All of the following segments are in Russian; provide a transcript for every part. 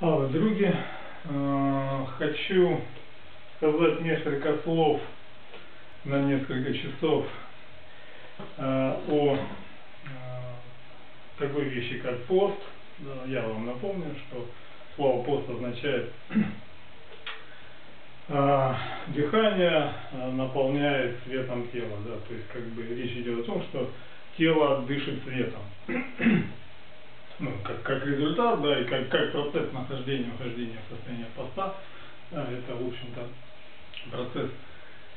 А, други, э, хочу сказать несколько слов на несколько часов э, о э, такой вещи, как пост. Я вам напомню, что слово пост означает дыхание наполняет светом тела. Да, то есть как бы речь идет о том, что тело дышит светом ну, как, как результат, да, и как, как процесс нахождения, нахождения в состоянии поста, да, это, в общем-то, процесс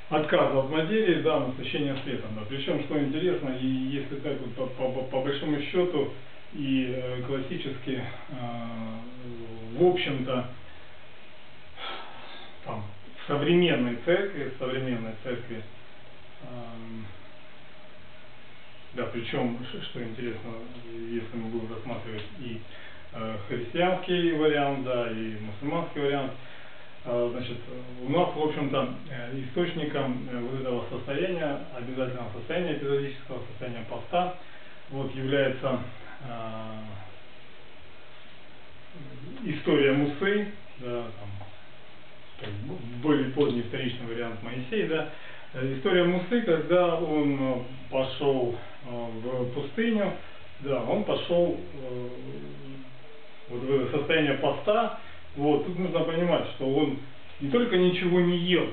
отказа от материи, да, насыщения светом, да. Причем, что интересно, и если так вот по, по, по большому счету, и э, классически, э, в общем-то, там, в современной церкви, в современной церкви, э, да, причем, что интересно, если мы будем рассматривать и э, христианский вариант, да, и мусульманский вариант, э, значит, у нас, в общем-то, э, источником э, вот этого состояния, обязательного состояния эпизодического, состояния поста, вот, является э, история Мусы, да, там, более поздний вторичный вариант Моисей, да, история Мусы, когда он пошел Э, в пустыню, да, он пошел э, вот в состояние поста. Вот, тут нужно понимать, что он не только ничего не ел,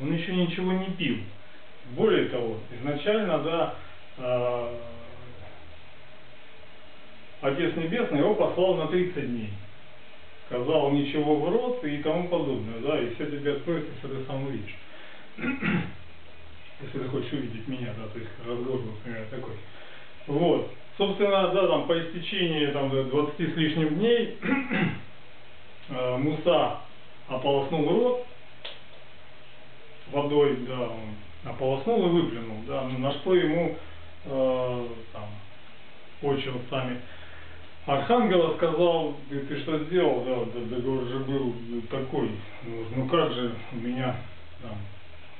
он еще ничего не пил. Более того, изначально, да, э, Отец Небесный его послал на 30 дней. Сказал ничего в рот и тому подобное, да, и все тебе откроется, все ты сам увидишь если ты хочешь увидеть меня, да, то есть разговор, например, такой. Вот. Собственно, да, там по истечении там, 20 с лишним дней э, Муса ополоснул рот водой, да, он ополоснул и выплюнул, да, на что ему э, там, очень сами Архангела сказал, ты, что сделал, да, договор же был такой, ну, ну как же меня там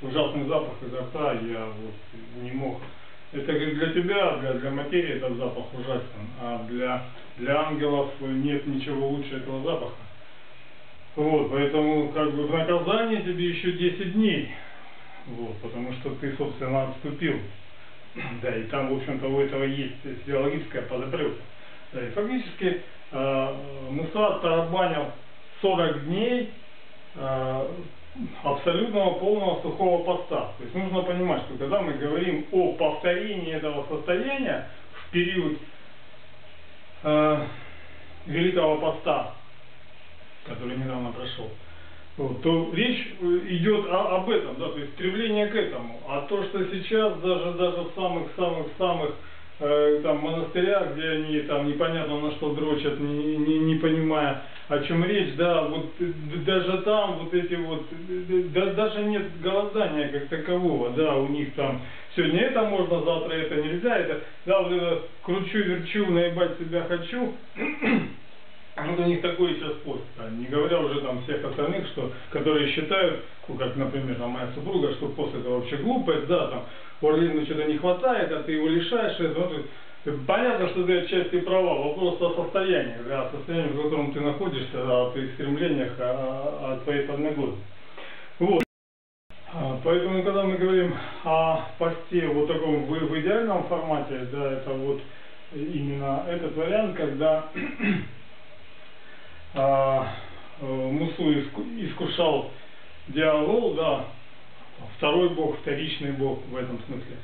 ужасный запах изо рта, я вот не мог. Это говорит, для тебя, для, для материи этот запах ужасен, а для, для ангелов нет ничего лучше этого запаха. Вот, поэтому как бы в наказание тебе еще 10 дней. Вот, потому что ты, собственно, отступил. Да, и там, в общем-то, у этого есть физиологическая подопревка. Да, и фактически э, Муса тарабанил 40 дней э, абсолютного полного сухого поста. То есть нужно понимать, что когда мы говорим о повторении этого состояния в период э, Великого Поста, который недавно прошел, вот, то речь э, идет о, об этом, да, то есть стремление к этому. А то, что сейчас даже, даже в самых-самых-самых э, там монастырях, где они там непонятно на что дрочат, не, не, не понимая, о чем речь, да, вот даже там вот эти вот, да, даже нет голодания как такового, да, у них там сегодня это можно, завтра это нельзя, это, да, вот это кручу, верчу, наебать себя хочу, вот у них такой сейчас пост, да, не говоря уже там всех остальных, что, которые считают, ну, как, например, там, моя супруга, что пост это вообще глупость, да, там, у что-то не хватает, а ты его лишаешь, это, вот, Понятно, что ты отчасти права. Вопрос о состоянии, да, о состоянии, в котором ты находишься, о твоих стремлениях, о, о твоей подноготности. Вот. А, поэтому, когда мы говорим о посте вот таком в, в идеальном формате, да, это вот именно этот вариант, когда а, э, Мусу искушал дьявол, да, второй бог, вторичный бог в этом смысле.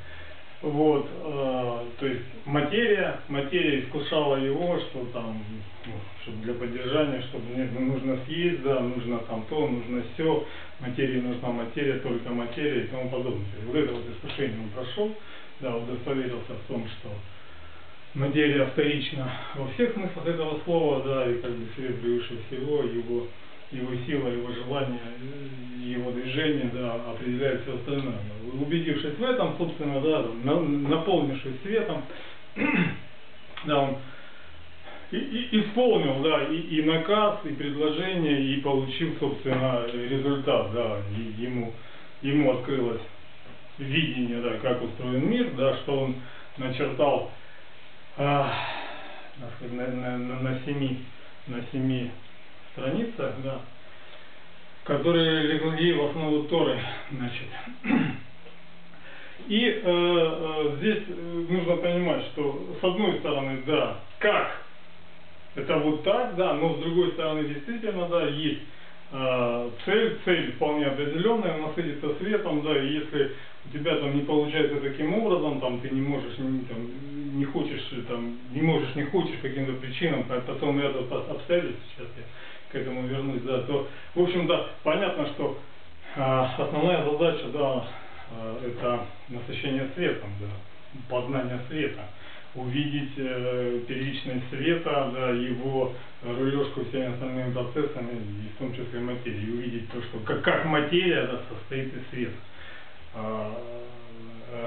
Вот, э, то есть материя, материя искушала его, что там, ну, чтобы для поддержания, чтобы нет, ну, нужно съесть, да, нужно там то, нужно все, материи нужна материя, только материя и тому подобное. Вот это вот искушение он прошел, да, удостоверился в том, что материя вторична во всех смыслах этого слова, да, и как бы превыше всего, его его сила, его желание, его движение, да, определяет все остальное. Убедившись в этом, собственно, да, наполнившись светом, да, он и, и исполнил, да, и, и наказ, и предложение, и получил, собственно, результат, да, и ему, ему открылось видение, да, как устроен мир, да, что он начертал а, на, на, на, на семи, на семи страницах, да, которые легли в основу Торы, значит. И э, э, здесь нужно понимать, что с одной стороны, да, как это вот так, да, но с другой стороны, действительно, да, есть э, цель, цель вполне определенная, насытиться светом, да, и если у тебя там не получается таким образом, там ты не можешь, не, там, не хочешь, там, не можешь, не хочешь каким-то причинам, по, по целому ряду обстоятельств, сейчас я к этому вернусь, да, то, в общем-то, понятно, что э, основная задача, да, э, это насыщение светом, да, познание света увидеть э, первичность света, да, его рулежку всеми остальными процессами, и в том числе материи, увидеть то, что как, как материя да, состоит из света. Э,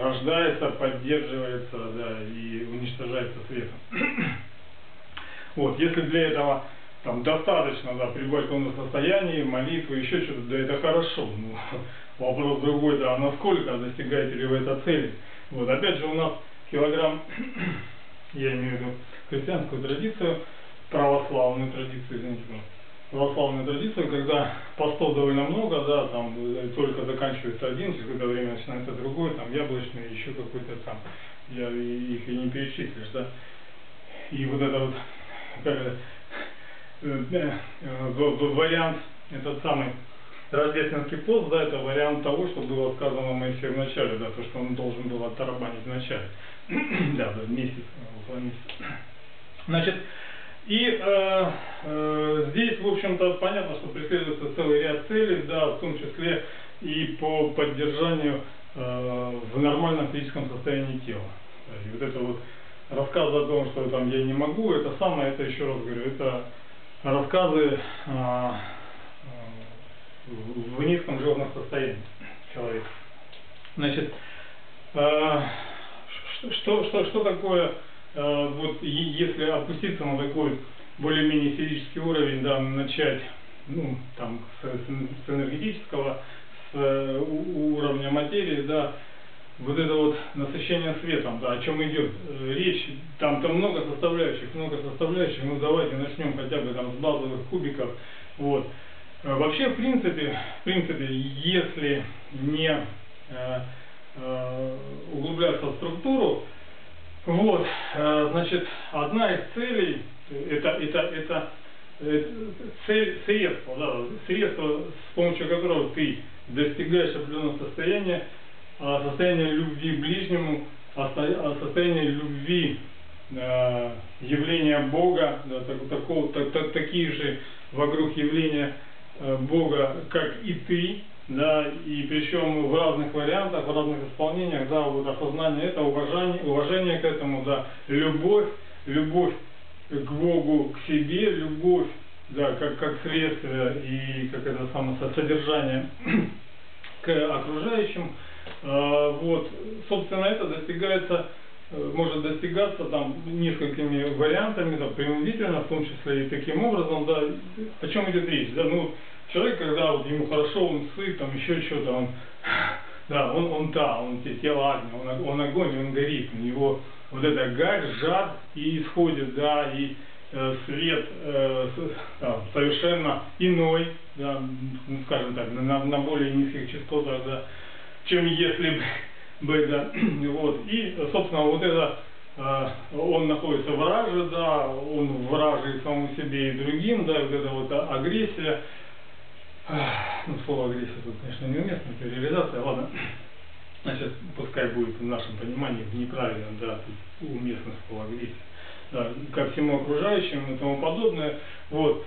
рождается, поддерживается да, и уничтожается светом. вот, если для этого там достаточно, да, в том состоянии, молитвы, еще что-то, да это хорошо. Ну, вопрос другой, да, насколько достигаете ли вы этой цели. Вот, опять же, у нас килограмм, я имею в виду христианскую традицию, православную традицию, извините, православную традицию, когда постов довольно много, да, там э, только заканчивается один, через какое-то время начинается другой, там яблочный, еще какой-то там, я их и не перечислишь, да. И вот это вот, как вариант, этот самый Рождественский пост, да, это вариант того, что было сказано Моисею в начале, да, то, что он должен был оттарабанить в начале. да, да, месяц, около месяца. Значит, и э, э, здесь, в общем-то, понятно, что преследуется целый ряд целей, да, в том числе и по поддержанию э, в нормальном физическом состоянии тела. И вот это вот рассказ о том, что там я не могу, это самое, это еще раз говорю, это рассказы э, в низком животном состоянии человека. Значит, э, что, что, что такое, э, вот если опуститься на такой более-менее физический уровень, да, начать, ну, там, с, с энергетического, с э, уровня материи, да, вот это вот насыщение светом, да, о чем идет э, речь, там, там много составляющих, много составляющих, ну давайте начнем хотя бы там с базовых кубиков, вот. Э, вообще, в принципе, в принципе, если не э, э, углубляться в структуру, вот, э, значит, одна из целей, это, это, это, это цель, средство, да, средство, с помощью которого ты достигаешь определенного состояния, состояние любви к ближнему, а состояние любви э, явления Бога, да, так, такого, так, так, такие же вокруг явления Э, Бога, как и ты, да, и причем в разных вариантах, в разных исполнениях, да, вот осознание это, уважение, уважение к этому, да, любовь, любовь к Богу, к себе, любовь, да, как, как следствие и как это самое содержание к окружающим, вот, собственно, это достигается Э, может достигаться там несколькими вариантами, да, принудительно, в том числе и таким образом, да, о чем идет речь, да, ну, человек, когда вот ему хорошо, он сыт, там еще что-то, он, да, он, он да, он тело огня, он, он огонь, он горит, у него вот эта гарь, жар и исходит, да, и э, свет э, да, совершенно иной, да, ну, скажем так, на, на более низких частотах, да, чем если бы да, вот, и, собственно, вот это, э, он находится в раже, да, он вражий самому себе и другим, да, вот эта вот агрессия, ну, слово агрессия тут, конечно, неуместно, реализация, ладно, значит, пускай будет в нашем понимании неправильно, да, тут уместно слово агрессия, да, ко всему окружающему и тому подобное, вот,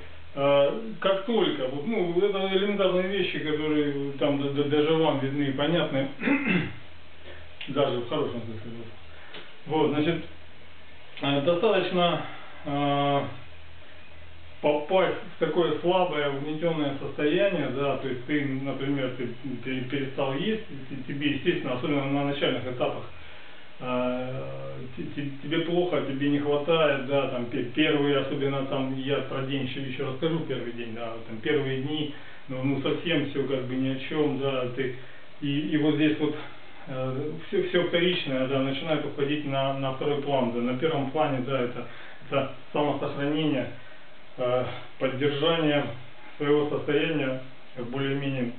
как только, вот, ну, это элементарные вещи, которые там даже вам видны и понятны, даже в хорошем смысле. Вот, значит, э, достаточно э, попасть в такое слабое, угнетенное состояние, да, то есть ты, например, ты, перестал есть, тебе, естественно, особенно на начальных этапах, тебе плохо, тебе не хватает, да, там первые, особенно там, я про день еще, еще расскажу первый день, да, там первые дни, ну, ну совсем все как бы ни о чем, да, ты, и, и вот здесь вот все, э, все вторичное да, начинает уходить на, на второй план. Да. На первом плане да, это, это самосохранение, э, поддержания своего состояния в более-менее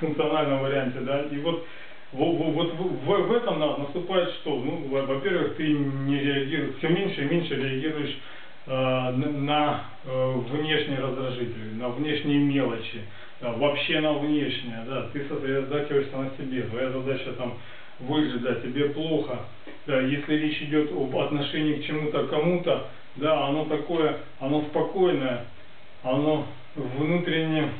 функциональном варианте, да, и вот вот, вот в, в этом наступает что? Ну, во-первых, ты не реагируешь, все меньше и меньше реагируешь э, на э, внешние раздражители, на внешние мелочи, да, вообще на внешнее, да, ты сосредотачиваешься на себе, твоя задача там выжить, да, тебе плохо, да, если речь идет об отношении к чему-то, кому-то, да, оно такое, оно спокойное, оно внутренне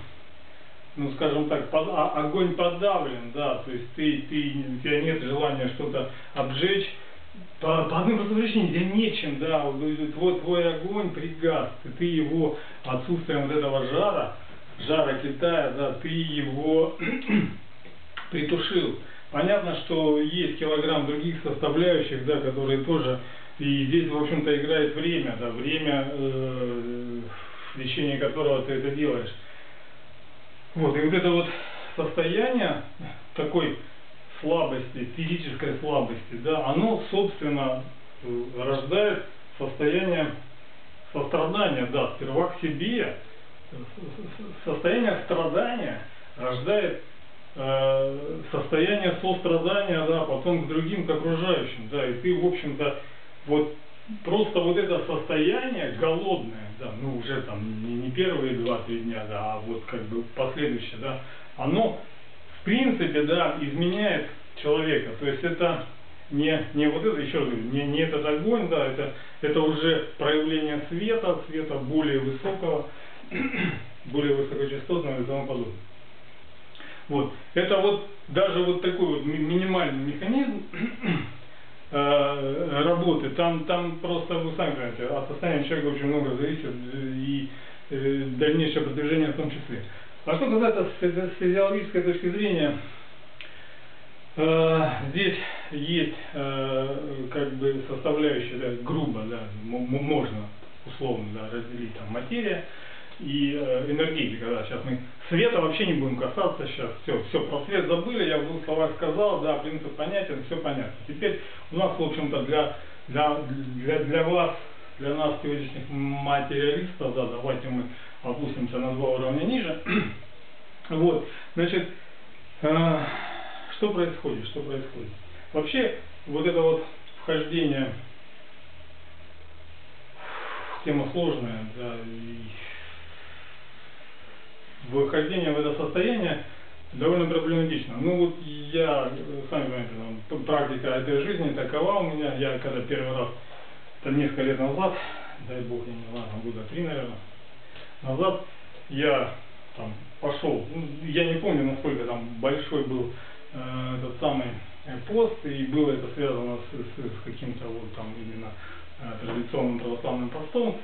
ну скажем так, под, а, огонь подавлен, да, то есть ты, ты, у тебя нет желания что-то обжечь, по, по одной простой причине, тебе нечем, да, твой, твой огонь пригас, ты, ты его отсутствием вот этого жара, жара Китая, да, ты его притушил. Понятно, что есть килограмм других составляющих, да, которые тоже, и здесь, в общем-то, играет время, да, время, э, в течение которого ты это делаешь. Вот, и вот это вот состояние такой слабости, физической слабости, да, оно, собственно, рождает состояние сострадания, да, сперва к себе, состояние страдания рождает э, состояние сострадания, да, потом к другим, к окружающим, да, и ты, в общем-то, вот просто вот это состояние голодное, да, ну уже там не, первые два-три дня, да, а вот как бы последующее, да, оно в принципе, да, изменяет человека. То есть это не, не вот это, еще раз говорю, не, не этот огонь, да, это, это уже проявление света, света более высокого, более высокочастотного и тому подобное. Вот. Это вот даже вот такой вот минимальный механизм Э, работы, там, там просто, вы сами понимаете, от состояния человека очень много зависит и э, дальнейшее продвижение в том числе. А что касается с физиологической точки зрения, э, здесь есть как бы составляющая, да, грубо, да, можно условно да, разделить там материя, и э, энергетика, да, сейчас мы света вообще не будем касаться сейчас, все, все, про свет забыли, я в двух словах сказал, да, принцип понятен, все понятно. Теперь у нас, в общем-то, для, для, для, для вас, для нас, сегодняшних материалистов, да, давайте мы опустимся на два уровня ниже. вот, значит, э, что происходит, что происходит? Вообще, вот это вот вхождение тема сложная, да, и выхождение в это состояние довольно проблематично. Ну вот я, сами понимаете, практика этой жизни такова у меня. Я когда первый раз, это несколько лет назад, дай бог, я не знаю, года три, наверное, назад, я там пошел, ну, я не помню, насколько там большой был э, этот самый пост, и было это связано с, с, с каким-то вот там именно э, традиционным православным постом.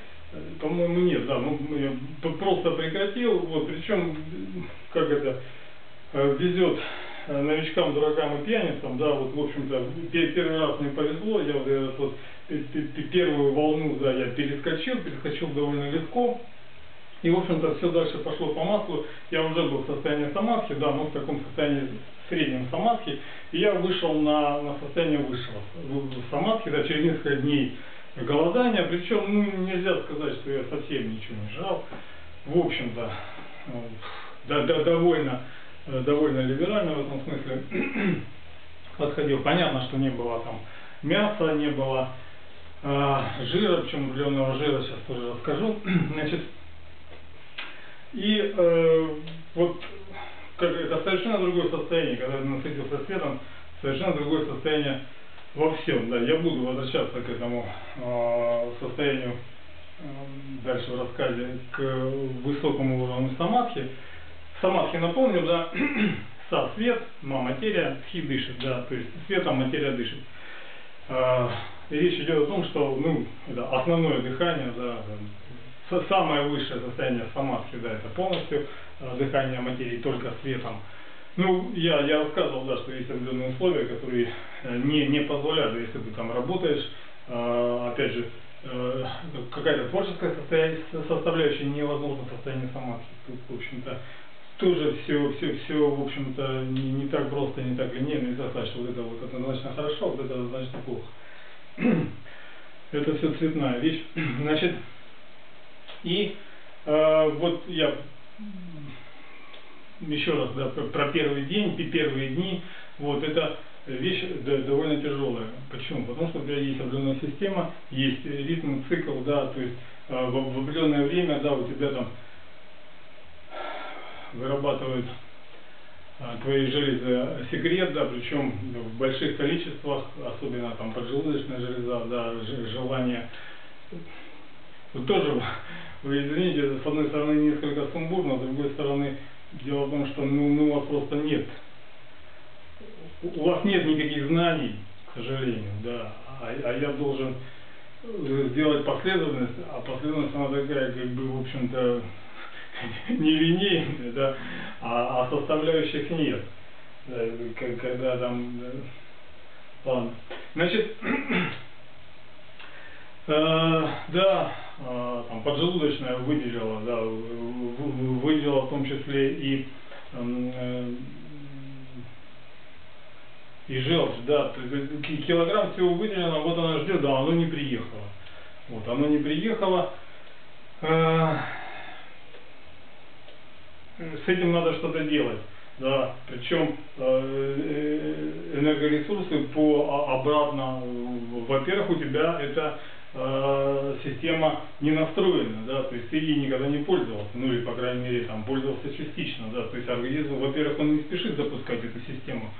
По-моему, нет, да, ну, я просто прекратил, вот, причем, как это, э, везет э, новичкам, дуракам и пьяницам, да, вот, в общем-то, первый раз мне повезло, я вот, этот вот первую волну, да, я перескочил, перескочил довольно легко, и, в общем-то, все дальше пошло по маслу, я уже был в состоянии самадхи, да, но в таком состоянии среднем самадхи, и я вышел на, на состояние высшего в самадхи, да, через несколько дней голодания, причем ну, нельзя сказать, что я совсем ничего не жрал. В общем-то, да, да, довольно, э, довольно либерально в этом смысле подходил. Понятно, что не было там мяса, не было э, жира, причем определенного жира, сейчас тоже расскажу. Значит, и э, вот как, это совершенно другое состояние, когда ты насытился светом, совершенно другое состояние во всем, да, я буду возвращаться к этому э, состоянию э, дальше в рассказе к высокому уровню самадхи. Самадхи напомню, да, са свет, ма материя, хи дышит, да, то есть светом материя дышит. Э, речь идет о том, что, ну, это основное дыхание, да, самое высшее состояние самадхи, да, это полностью э, дыхание материи только светом. Ну, я, я рассказывал, да, что есть определенные условия, которые э, не, не позволяют, если ты там работаешь, э, опять же, э, какая-то творческая составляющая невозможно состояние самадхи. Тут, в общем-то, тоже все, все, все, в общем-то, не, не так просто, не так линейно, нельзя сказать, что вот это вот однозначно хорошо, вот это однозначно плохо. это все цветная вещь. Значит, И э, вот я еще раз да, про первый день, первые дни, вот это вещь да, довольно тяжелая. Почему? Потому что у тебя есть определенная система, есть ритм, цикл, да, то есть э, в, в определенное время, да, у тебя там вырабатывают э, твои железы секрет, да, причем в больших количествах, особенно там поджелудочная железа, да, желание. Вот тоже, вы извините, с одной стороны несколько сумбурно, с другой стороны дело в том, что ну, ну у вас просто нет у вас нет никаких знаний, к сожалению, да, а, а я должен э, сделать последовательность, а последовательность она такая, как бы, в общем-то, не линейная, да, а, а составляющих нет. Да, когда там, да, ладно. Значит, э, да, э, там поджелудочная выделила, да, выделила в том числе и э, и желчь, да, есть килограмм всего выделено, вот она ждет, да, оно не приехало. Вот, оно не приехало. Э, с этим надо что-то делать. Да, причем э, энергоресурсы по обратно, во-первых, у тебя это э, система не настроена, да, то есть ты ей никогда не пользовался, ну или по крайней мере там пользовался частично, да, то есть организм, во-первых, он не спешит запускать эту систему,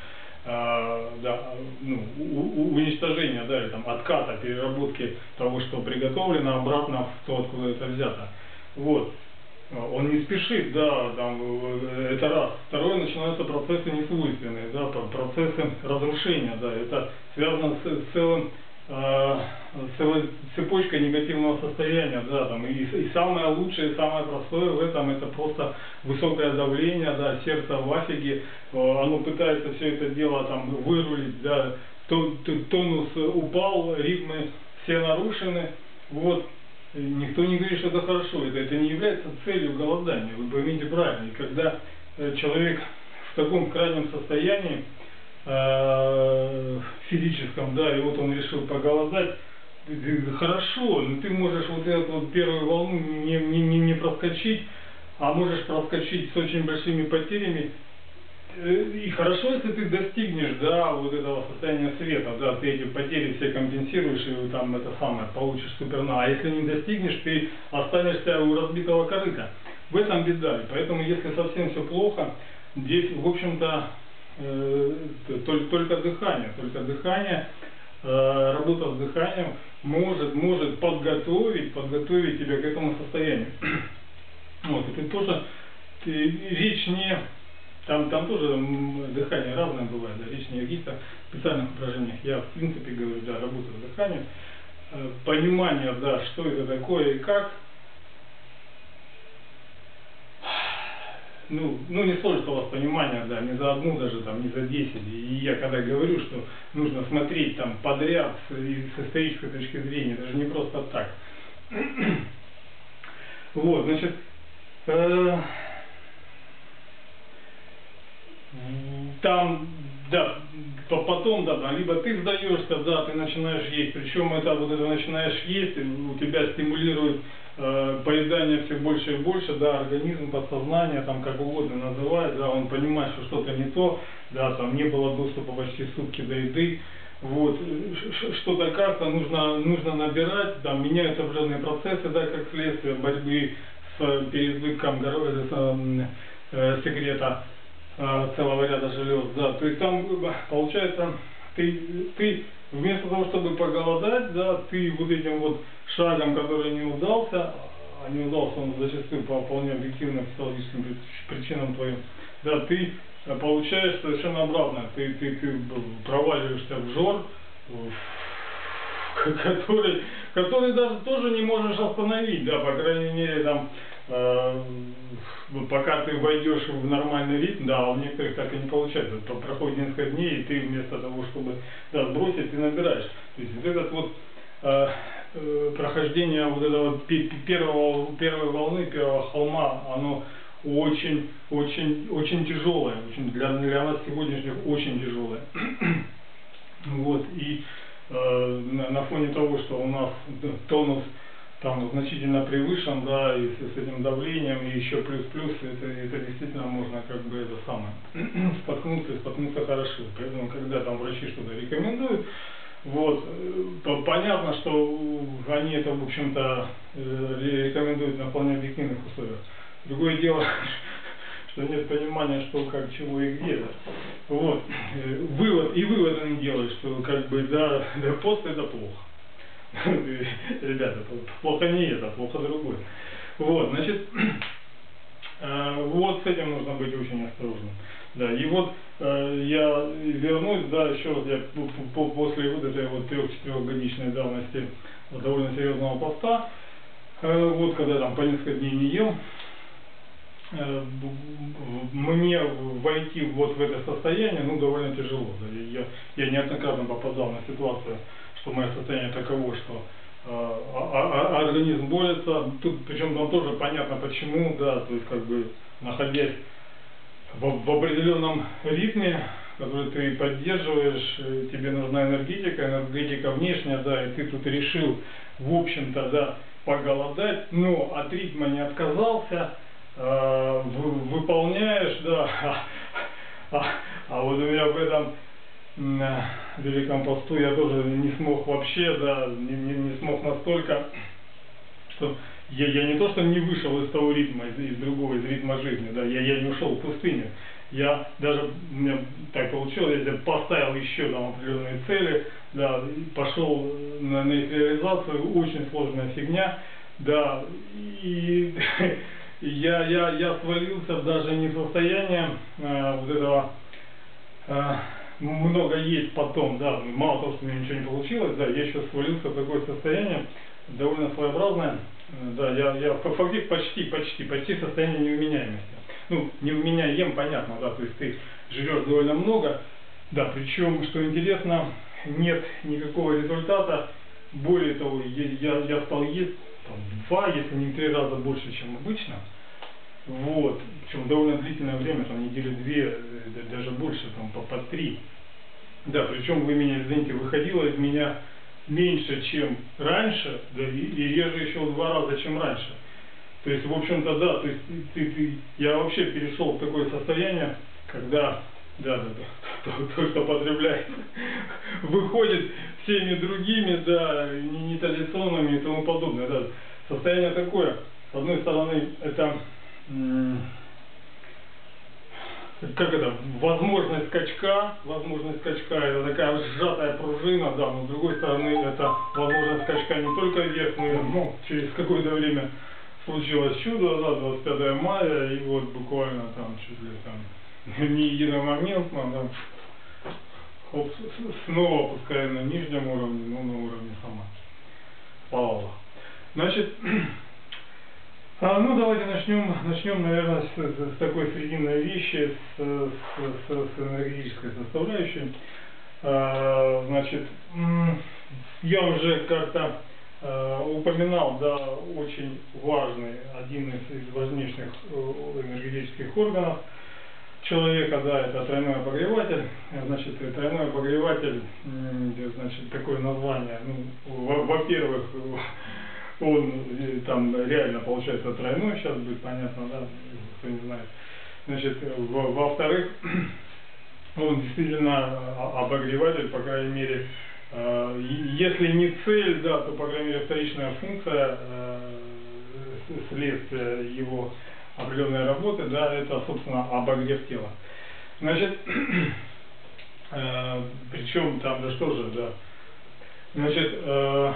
э, да, ну, у, уничтожения, да, или там отката, переработки того, что приготовлено, обратно в то, откуда это взято. Вот. Он не спешит, да, там, это раз. Второе, начинаются процессы несвойственные, да, процессы разрушения, да, это связано с целым э, целой цепочкой негативного состояния, да, там, и, и самое лучшее, самое простое в этом, это просто высокое давление, да, сердце в афиге, оно пытается все это дело там вырулить, да, тонус упал, ритмы все нарушены, вот, никто не говорит, что это хорошо, это, это не является целью голодания, вы поймите правильно, и когда э, человек в таком крайнем состоянии, э, физическом, да, и вот он решил поголодать, хорошо, но ты можешь вот эту вот первую волну не, не, не, не проскочить, а можешь проскочить с очень большими потерями. Э, и хорошо, если ты достигнешь, да, вот этого состояния света, да, ты эти потери все компенсируешь и там это самое, получишь суперна. А если не достигнешь, ты останешься у разбитого корыта. В этом беда. Поэтому, если совсем все плохо, здесь, в общем-то, только, только дыхание, только дыхание, э, работа с дыханием может, может подготовить, подготовить тебя к этому состоянию. Вот, тут тоже и, речь не, там, там тоже дыхание разное бывает, да, речь не о каких-то специальных упражнениях. Я, в принципе, говорю, да, работаю с дыханием. Э, понимание, да, что это такое и как, ну, ну не сложится у вас понимание, да, не за одну даже, там, не за десять. И я когда говорю, что нужно смотреть там подряд с, с исторической точки зрения, даже не просто так. вот, значит, э, там, да, потом, да, либо ты сдаешься, да, ты начинаешь есть, причем это вот это начинаешь есть, у тебя стимулирует э, поедание все больше и больше, да, организм, подсознание, там как угодно называть, да, он понимает, что что-то не то, да, там не было доступа почти сутки до еды, вот, что-то как-то нужно, нужно набирать, да, меняются определенные процессы, да, как следствие борьбы с переизбытком э, э, секрета э, целого ряда желез, да, то есть там получается ты, ты вместо того, чтобы поголодать, да, ты вот этим вот шагом, который не удался, а не удался он зачастую по вполне объективным психологическим причинам твоим, да, ты получаешь совершенно обратно, ты, ты, ты проваливаешься в жор, который, который даже тоже не можешь остановить, да, по крайней мере, там, э, пока ты войдешь в нормальный ритм, да, у некоторых так и не получается. То проходит несколько дней, и ты вместо того, чтобы да, сбросить, ты набираешь. То есть вот этот вот э, э, прохождение вот этого первого, первой волны, первого холма, оно очень, очень, очень тяжелое, очень для, для нас сегодняшних очень тяжелое. вот, и э, на, на фоне того, что у нас тонус там значительно превышен, да, и с, с этим давлением, и еще плюс-плюс, это, это действительно можно как бы это самое, споткнуться, споткнуться хорошо. Поэтому, когда там врачи что-то рекомендуют, вот, э, то понятно, что они это, в общем-то, э, рекомендуют на вполне объективных условиях. Другое дело, что нет понимания, что, как, чего и где. Да. Вот. Э, вывод, и вывод они делают, что как бы да, да пост это плохо. Ребята, плохо не это, плохо другое. Вот, значит, вот с этим нужно быть очень осторожным. Да, и вот э, я вернусь, да, еще раз, я по, после вот этой вот трех-четырехгодичной давности довольно серьезного поста, э, вот когда там по несколько дней не ел, э, мне войти вот в это состояние, ну, довольно тяжело. Да. Я, я неоднократно попадал на ситуацию, что мое состояние таково, что э, а, а, а организм борется, тут причем там тоже понятно почему, да, то есть как бы находясь в, в определенном ритме, который ты поддерживаешь, э, тебе нужна энергетика, энергетика внешняя, да, и ты тут решил, в общем-то, да, поголодать, но от ритма не отказался, э, выполняешь, да, а, а, а вот у меня в этом э, великом посту я тоже не смог вообще, да, не, не, не смог настолько, что я, я не то, что не вышел из того ритма, из, из другого, из ритма жизни, да, я, я не ушел в пустыню. Я даже, у меня так получилось, я поставил еще там определенные цели, да, пошел на, на их реализацию, очень сложная фигня, да, и я, я, я свалился даже не в состояние э, вот этого э, много есть потом, да, мало того, что у меня ничего не получилось, да, я еще свалился в такое состояние, довольно своеобразное, да, я, я фактически почти, почти, почти состояние невменяемости. Ну, невменяем, понятно, да, то есть ты живешь довольно много, да, причем, что интересно, нет никакого результата, более того, я, я стал есть там, два, если не три раза больше, чем обычно, вот, причем довольно длительное время, там недели две, э, даже больше, там по, по три. Да, причем вы меня, извините, выходило из меня меньше, чем раньше, да, и, и реже еще в два раза, чем раньше. То есть, в общем-то, да, то есть ты, ты, я вообще перешел в такое состояние, когда, да, да, да, то, то что потребляет, выходит всеми другими, да, нетрадиционными и тому подобное, да. Состояние такое, с одной стороны, это как это, возможность скачка, возможность скачка, это такая сжатая пружина, да, но с другой стороны, это возможность скачка не только вверх, но и, ну, через какое-то время случилось чудо, да, 25 мая, и вот буквально там чуть ли там не единомоментно, да, хоп, снова пускай на нижнем уровне, но на уровне сама. Слава Значит, а, ну, давайте начнем, начнем, наверное, с, с такой срединной вещи, с, с, с, с энергетической составляющей. А, значит, я уже как-то а, упоминал, да, очень важный, один из, из важнейших э, энергетических органов человека, да, это тройной обогреватель. Значит, тройной обогреватель, значит, такое название, ну, во-первых, он э, там реально получается тройной, сейчас будет понятно, да, кто не знает. Значит, во-вторых, он действительно обогреватель, по крайней мере, э, если не цель, да, то, по крайней мере, вторичная функция э, следствия его определенной работы, да, это, собственно, обогрев тела. Значит, причем там, да что же, да, значит, а,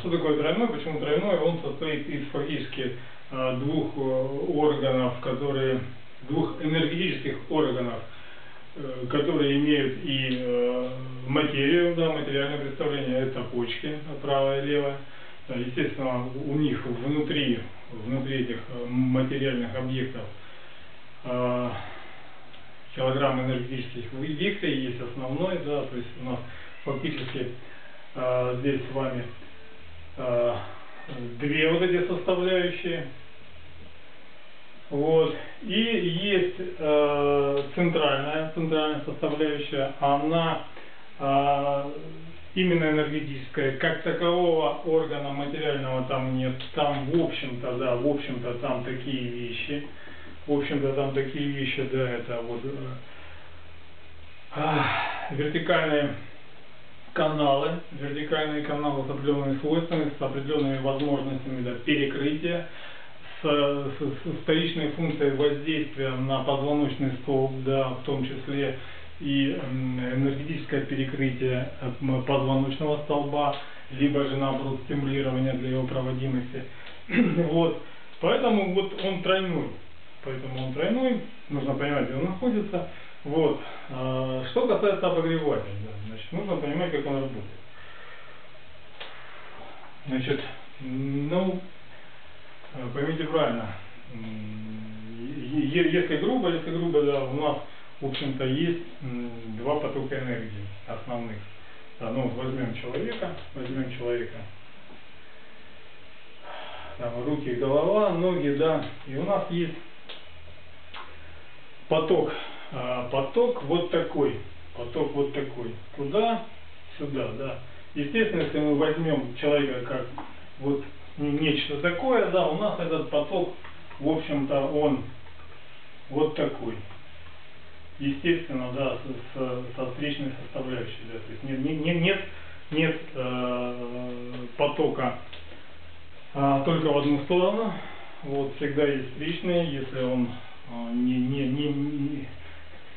что такое тройной? Почему тройной? Он состоит из фактически а, двух э, органов, которые, двух энергетических органов, э, которые имеют и э, материю, да, материальное представление, это почки, правая и левая. Естественно, у них внутри, внутри этих материальных объектов а, килограмм энергетических вихрей есть основной, да, то есть у нас фактически здесь с вами Э, две вот эти составляющие. Вот. И есть э, центральная, центральная составляющая, она именно энергетическое, как такового органа материального там нет, там в общем-то, да, в общем-то там такие вещи, в общем-то там такие вещи, да, это вот а, вертикальные каналы, вертикальные каналы с определенными свойствами, с определенными возможностями да, перекрытия, с, с, с вторичной функцией воздействия на позвоночный столб, да, в том числе и энергетическое перекрытие позвоночного столба, либо же наоборот стимулирование для его проводимости. вот. Поэтому вот он тройной. Поэтому он тройной, нужно понимать, где он находится. Вот. А, что касается обогревателя, значит, нужно понимать, как он работает. Значит, ну, поймите правильно, если грубо, если грубо, да, у нас, в общем-то, есть два потока энергии основных. Да, ну, возьмем человека, возьмем человека, там, руки, голова, ноги, да, и у нас есть поток поток вот такой, поток вот такой, туда, сюда, да. Естественно, если мы возьмем человека как вот нечто такое, да, у нас этот поток, в общем-то, он вот такой. Естественно, да, с, с, со встречной составляющей, да, то есть нет, нет, нет, нет э, потока а, только в одну сторону, вот, всегда есть встречные, если он а, не, не, не, не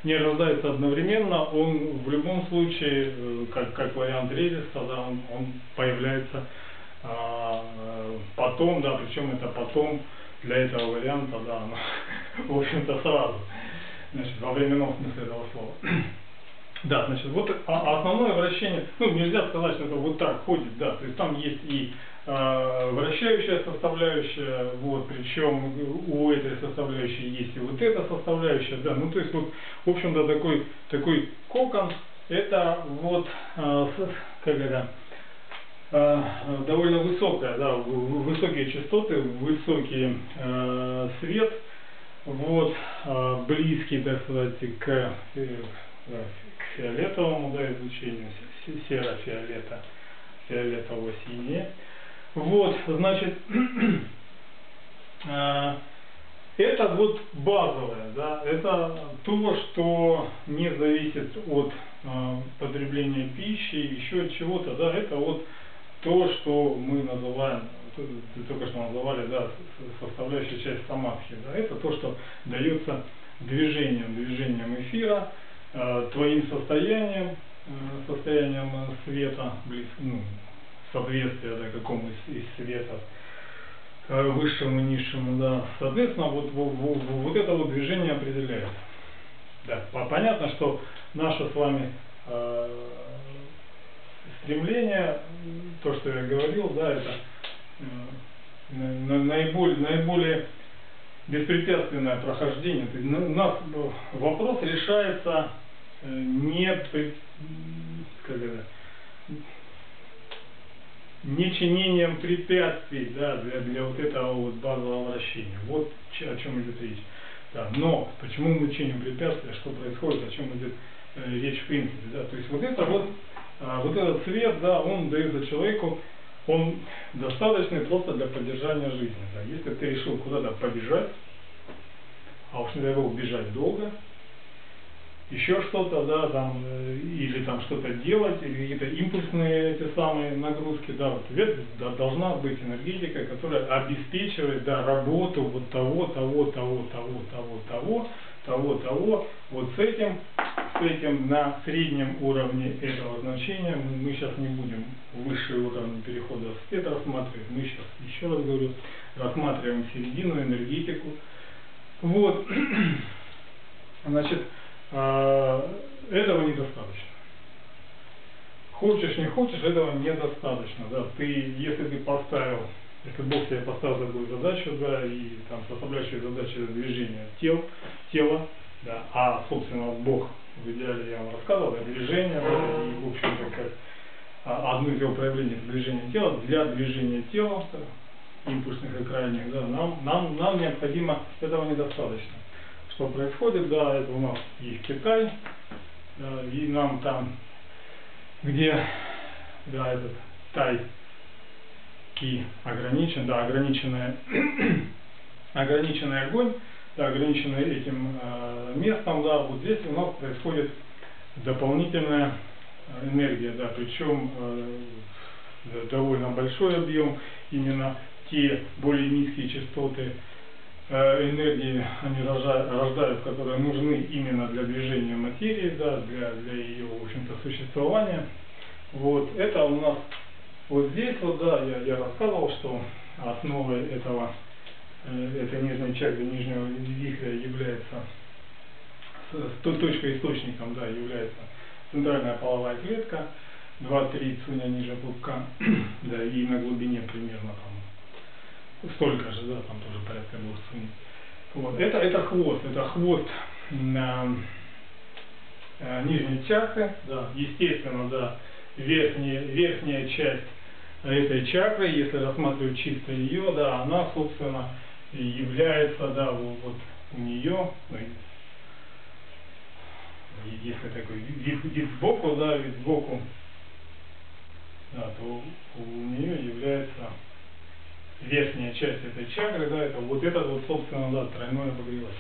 не рождается одновременно, он в любом случае, э, как, как вариант резиста, да, он, он появляется а, потом, да, причем это потом для этого варианта, да, ну, в общем-то сразу, значит, во временном смысле этого слова. Да, значит, вот а, основное вращение, ну, нельзя сказать, что это вот так ходит, да, то есть там есть и э, вращающая составляющая, вот, причем у этой составляющей есть и вот эта составляющая, да, ну, то есть вот, в общем-то, такой, такой кокон, это вот, э, как это, э, довольно высокая, да, высокие частоты, высокий э, свет, вот, э, близкий, так сказать, к, э, к фиолетовому, да, излучению, серо-фиолета, фиолетово-синее. Вот, значит, э, это вот базовое, да, это то, что не зависит от э, потребления пищи, еще от чего-то, да, это вот то, что мы называем, только что называли, да, составляющая часть самадхи, да, это то, что дается движением, движением эфира, э, твоим состоянием, э, состоянием света, близ, ну, соответствия да, какому из, из света э, высшему низшему, да, соответственно, вот, вот, вот, вот это вот движение определяет. Да, понятно, что наше с вами э, стремление, то, что я говорил, да, это э, наиболее, наиболее беспрепятственное прохождение. То есть у нас вопрос решается э, не как это, не чинением препятствий да, для, для вот этого вот базового вращения. Вот о чем идет речь. Да, но почему мы чиним препятствия, что происходит, о чем идет э, речь в принципе. Да? То есть вот это вот, а, вот этот цвет, да, он дается человеку, он достаточный просто для поддержания жизни. Да? Если ты решил куда-то побежать, а уж не дай бог бежать долго, еще что-то, да, там, э, или там что-то делать, или какие-то импульсные эти самые нагрузки, да, вот ответ, да, должна быть энергетика, которая обеспечивает, да, работу вот того, того, того, того, того, того, того, того, вот с этим, с этим на среднем уровне этого значения, мы, сейчас не будем высший уровень перехода в свет рассматривать, мы сейчас, еще раз говорю, рассматриваем середину, энергетику, вот, значит, этого недостаточно. Хочешь, не хочешь, этого недостаточно. Да. Ты, если ты поставил, если Бог тебе поставил такую задачу, да, и там составляющая задача движения тел, тела, да, а, собственно, Бог, в идеале я вам рассказывал, да, движение, да, и, в общем-то, как а, одно из его проявлений движения тела, для движения тела, импульсных и крайних, да, нам, нам, нам необходимо, этого недостаточно что происходит, да, это у нас есть Китай, да, и нам там, где да, этот тай ки ограничен, да, ограниченный, ограниченный огонь, да, ограниченный этим э, местом, да, вот здесь у нас происходит дополнительная энергия, да, причем э, довольно большой объем, именно те более низкие частоты э, энергии они рождают, рождают, которые нужны именно для движения материи, да, для, для ее, в общем-то, существования. Вот, это у нас вот здесь вот, да, я, я рассказывал, что основой этого, э, этой нижней чакры, нижнего вихря является, с точкой источником, да, является центральная половая клетка, 2-3 цуня ниже пупка, да, и на глубине примерно там столько же, да, там тоже порядка двух цуней. Вот, это, это хвост, это хвост э, нижней чакры, да, естественно, да, верхняя, верхняя часть этой чакры, если рассматривать чисто ее, да, она, собственно, является, да, вот у нее, ну, если такой вид, вид сбоку, да, вид сбоку, да, то у нее является верхняя часть этой чакры, да, это вот этот вот, собственно, да, тройной обогреватель.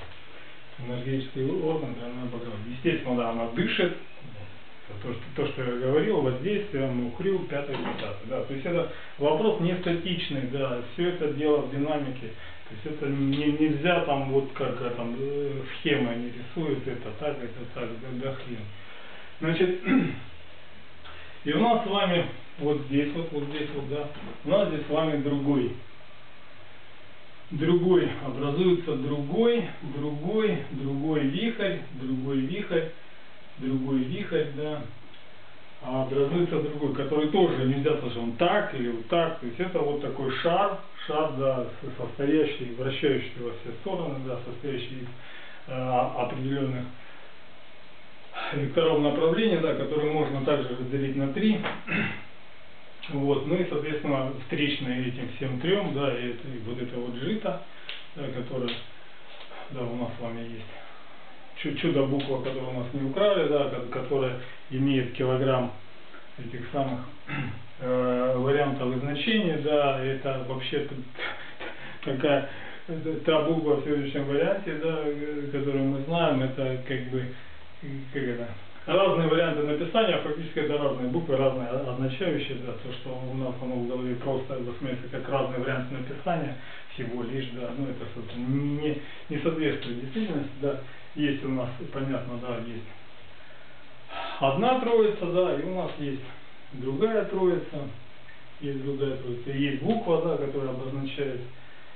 Энергетический орган тройной обогреватель. Естественно, да, она дышит, то, что, то, что я говорил, воздействие, мухрил, пятое, десятое. Да, то есть это вопрос не статичный, да, все это дело в динамике. То есть это не, нельзя там вот как там э, схема не рисует, это так, это так, да, да хрен. Значит, и у нас с вами вот здесь вот, вот здесь вот, да, у нас здесь с вами другой. Другой, образуется другой, другой, другой вихрь, другой вихрь, другой вихрь, да, а образуется другой, который тоже нельзя сказать, он так или вот так, то есть это вот такой шар, шар, да, состоящий, вращающий во все стороны, да, состоящий из э, определенных векторов направления, да, которые можно также разделить на три. Вот, ну и, соответственно, встречные этим всем трем, да, и, и вот это вот жито, да, которое, да, у нас с вами есть. Чудо-буква, которую у нас не украли, да, которая имеет килограмм этих самых э, вариантов значения, да, это вообще такая та буква в следующем варианте, да, которую мы знаем, это как бы как это, разные варианты написания, а фактически это разные буквы, разные означающие, да, то, что у нас оно в голове просто воспринимается как разные варианты написания всего лишь, да, ну это, собственно, не, не соответствует действительности, да, есть у нас, понятно, да, есть одна троица, да, и у нас есть другая троица, есть другая троица, есть буква, да, которая обозначает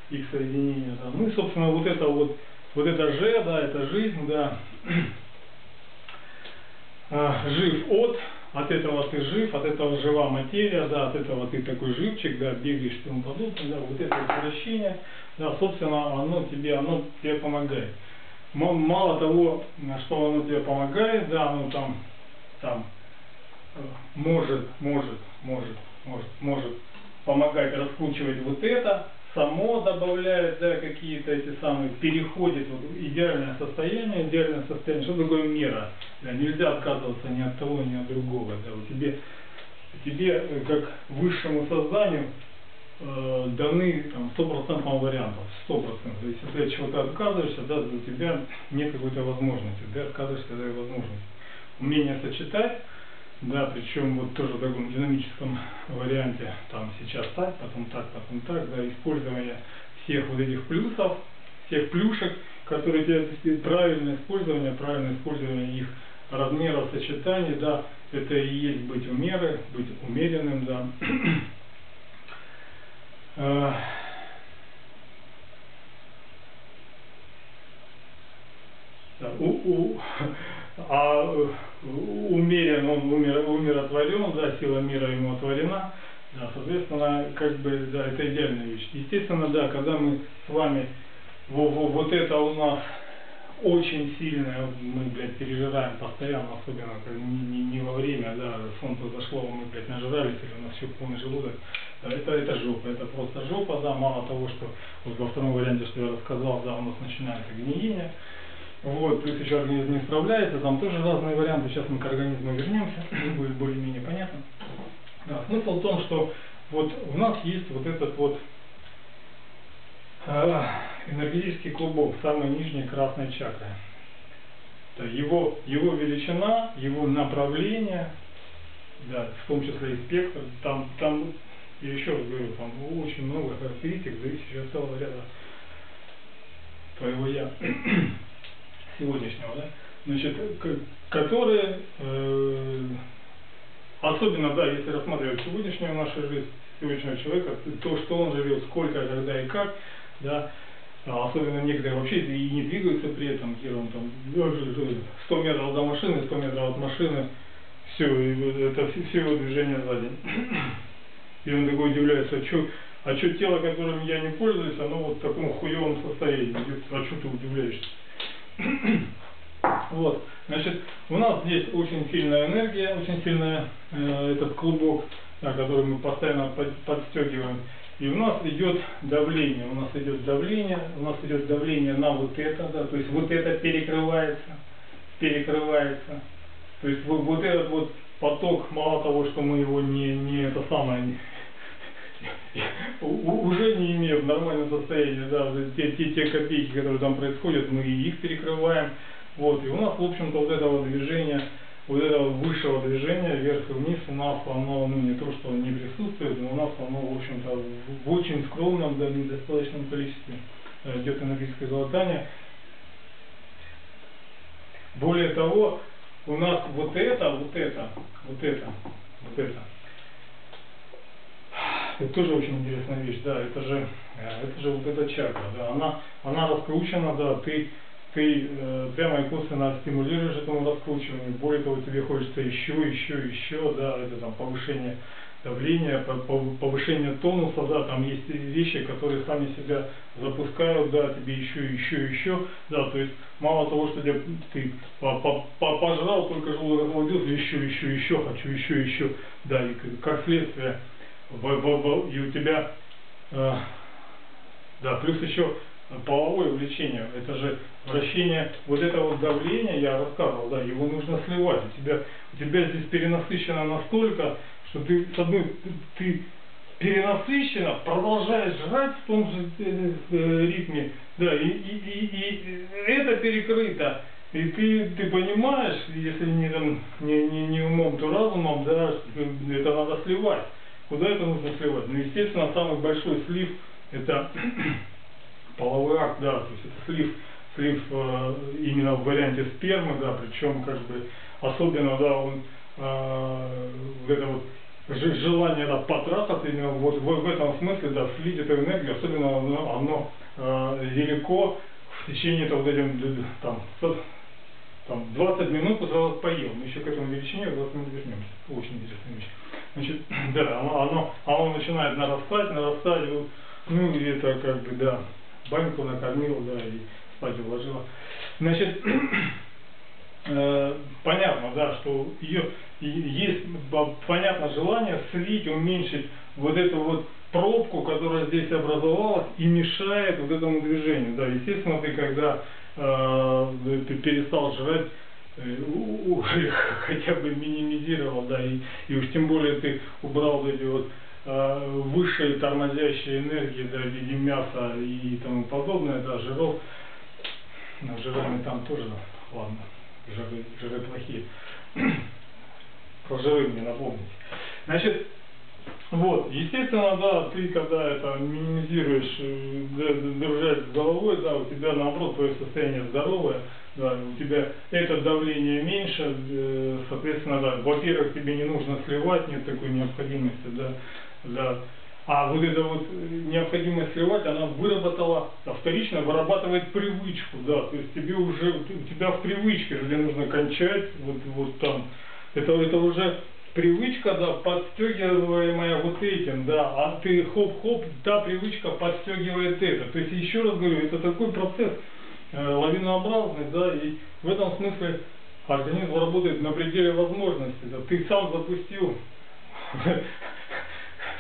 их соединение, да, ну и, собственно, вот это вот, вот это же, да, это жизнь, да, жив от, от этого ты жив, от этого жива материя, да, от этого ты такой живчик, да, бегаешь и тому подобное, да, вот это возвращение, да, собственно, оно тебе, оно тебе помогает. Мало того, что оно тебе помогает, да, оно там, там, э, может, может, может, может, может помогать раскручивать вот это, само добавляет да, какие-то эти самые, переходит в идеальное состояние, идеальное состояние, что такое мера? Да, нельзя отказываться ни от того, ни от другого. Да, у тебе, тебе э, как высшему созданию э, даны там, 100% вариантов, 100%. То есть, если ты от чего-то отказываешься, да, у тебя нет какой-то возможности, ты отказываешься от этой возможности. Умение сочетать да, причем вот тоже в таком динамическом варианте, там сейчас так, потом так, потом так, да, использование всех вот этих плюсов, всех плюшек, которые тебе правильное использование, правильное использование их размеров, сочетаний, да, это и есть быть у меры, быть умеренным, да. Да у, у, а умерен, он умер, умиротворен, да, сила мира ему отворена, да, соответственно, как бы, да, это идеальная вещь. Естественно, да, когда мы с вами, во, во, вот это у нас очень сильно, мы, блядь, пережираем постоянно, особенно не, не, не во время, да, солнце зашло, мы, блядь, нажрались, или у нас все полный желудок, да, это, это жопа, это просто жопа, да, мало того, что вот во втором варианте, что я рассказал, да, у нас начинается гниение, вот, плюс еще организм не справляется, там тоже разные варианты. Сейчас мы к организму вернемся, будет более-менее понятно. Да, смысл в том, что вот у нас есть вот этот вот э, энергетический клубок самой нижней красной чакры. Его, его величина, его направление, да, в том числе и спектр, там, там я еще раз говорю, там очень много характеристик, зависящих от целого ряда твоего я сегодняшнего, да, значит, которые, э, особенно, да, если рассматривать сегодняшнюю нашу жизнь, сегодняшнего человека, то, что он живет, сколько, когда и как, да, особенно некоторые вообще и не двигаются при этом, где он там 100 метров до машины, 100 метров от машины, все, это все его движение за. И он такой удивляется, а что а что тело, которым я не пользуюсь, оно вот в таком хуевом состоянии. А что ты удивляешься? Вот, значит, у нас здесь очень сильная энергия, очень сильная э, этот клубок, да, который мы постоянно под, подстегиваем. И у нас идет давление, у нас идет давление, у нас идет давление на вот это, да, то есть вот это перекрывается, перекрывается. То есть вот, вот этот вот поток, мало того, что мы его не, не это самое, уже не имеем нормального состояния, да, те, те, те копейки, которые там происходят, мы их перекрываем. Вот, и у нас, в общем-то, вот это вот движение, вот этого высшего движения вверх и вниз у нас оно, ну не то, что не присутствует, но у нас оно, в общем-то, в очень скромном, да, недостаточном количестве э, идет энергетическое золотание. Более того, у нас вот это, вот это, вот это, вот это, это тоже очень интересная вещь, да, это же, э, это же вот эта чакра, да, она, она раскручена, да, ты, ты э, прямо и косвенно стимулируешь этому раскручиванию, более того, тебе хочется еще, еще, еще, да, это там повышение давления, повышение тонуса, да, там есть вещи, которые сами себя запускают, да, тебе еще, еще, еще, да, то есть мало того, что тебе, ты пожрал, только желудок охладился, еще, еще, еще, хочу еще, еще, да, и как следствие и у тебя, э, да, плюс еще половое влечение, это же вращение, вот это вот давление, я рассказывал, да, его нужно сливать, у тебя, у тебя здесь перенасыщено настолько, что ты, с одной, ты перенасыщенно продолжаешь жрать в том же э, э, ритме, да, и, и, и, и это перекрыто, и ты, ты понимаешь, если не, там, не, не, не умом, то разумом, да, это надо сливать. Куда это нужно сливать? Ну, естественно, самый большой слив это половой акт, да, то есть это слив, слив э, именно в варианте спермы, да, причем как бы особенно, да, он э, вот это вот желание да, потрахаться именно вот в, в этом смысле, да, слить эту энергию, особенно оно, оно э, велико в течение того, вот этим, там, там 20 минут сразу поел. Мы еще к этому величине в 20 минут вернемся. Очень интересная вещь. Значит, да, оно, оно, оно начинает нарастать, нарастать, ну и это как бы, да, баньку накормил, да, и спать уложила. Значит, э, понятно, да, что ее есть понятно желание слить, уменьшить вот эту вот пробку, которая здесь образовалась и мешает вот этому движению. Да, естественно, ты когда э, ты перестал жрать, хотя бы минимизировал, да, и, и уж тем более ты убрал эти вот э, высшие тормозящие энергии, да, в виде мяса и тому подобное, да, жиров, но жирами там тоже, ладно, жиры, жиры плохие. Про жиры мне напомните. Значит, вот, естественно, да, ты когда это минимизируешь, э, держать головой, да, у тебя наоборот твое состояние здоровое, да, у тебя это давление меньше, э, соответственно, да, во-первых, тебе не нужно сливать, нет такой необходимости, да, да. А вот эта вот необходимость сливать, она выработала, а вторично вырабатывает привычку, да, то есть тебе уже, у тебя в привычке, где нужно кончать, вот, вот там, это, это уже привычка, да, подстегиваемая вот этим, да, а ты хоп-хоп, та привычка подстегивает это. То есть, еще раз говорю, это такой процесс лавинообразный, да, и в этом смысле организм работает на пределе возможностей. Да. Ты сам запустил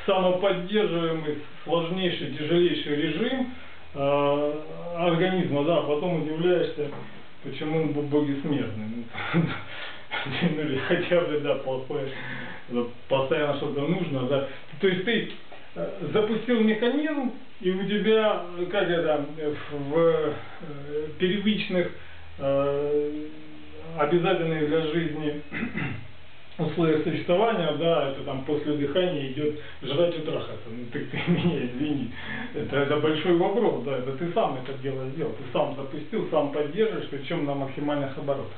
самоподдерживаемый, сложнейший, тяжелейший режим э, организма, да, потом удивляешься, почему боги смертны. ну или хотя бы, да, плохое постоянно что-то нужно, да. То есть ты э, запустил механизм, и у тебя, как это, в э, первичных обязательных для жизни условиях существования, да, это там после дыхания идет жрать и трахаться. Ну ты, ты меня извини. Это, это большой вопрос, да, это ты сам это дело сделал, ты сам запустил, сам поддерживаешь, причем на максимальных оборотах.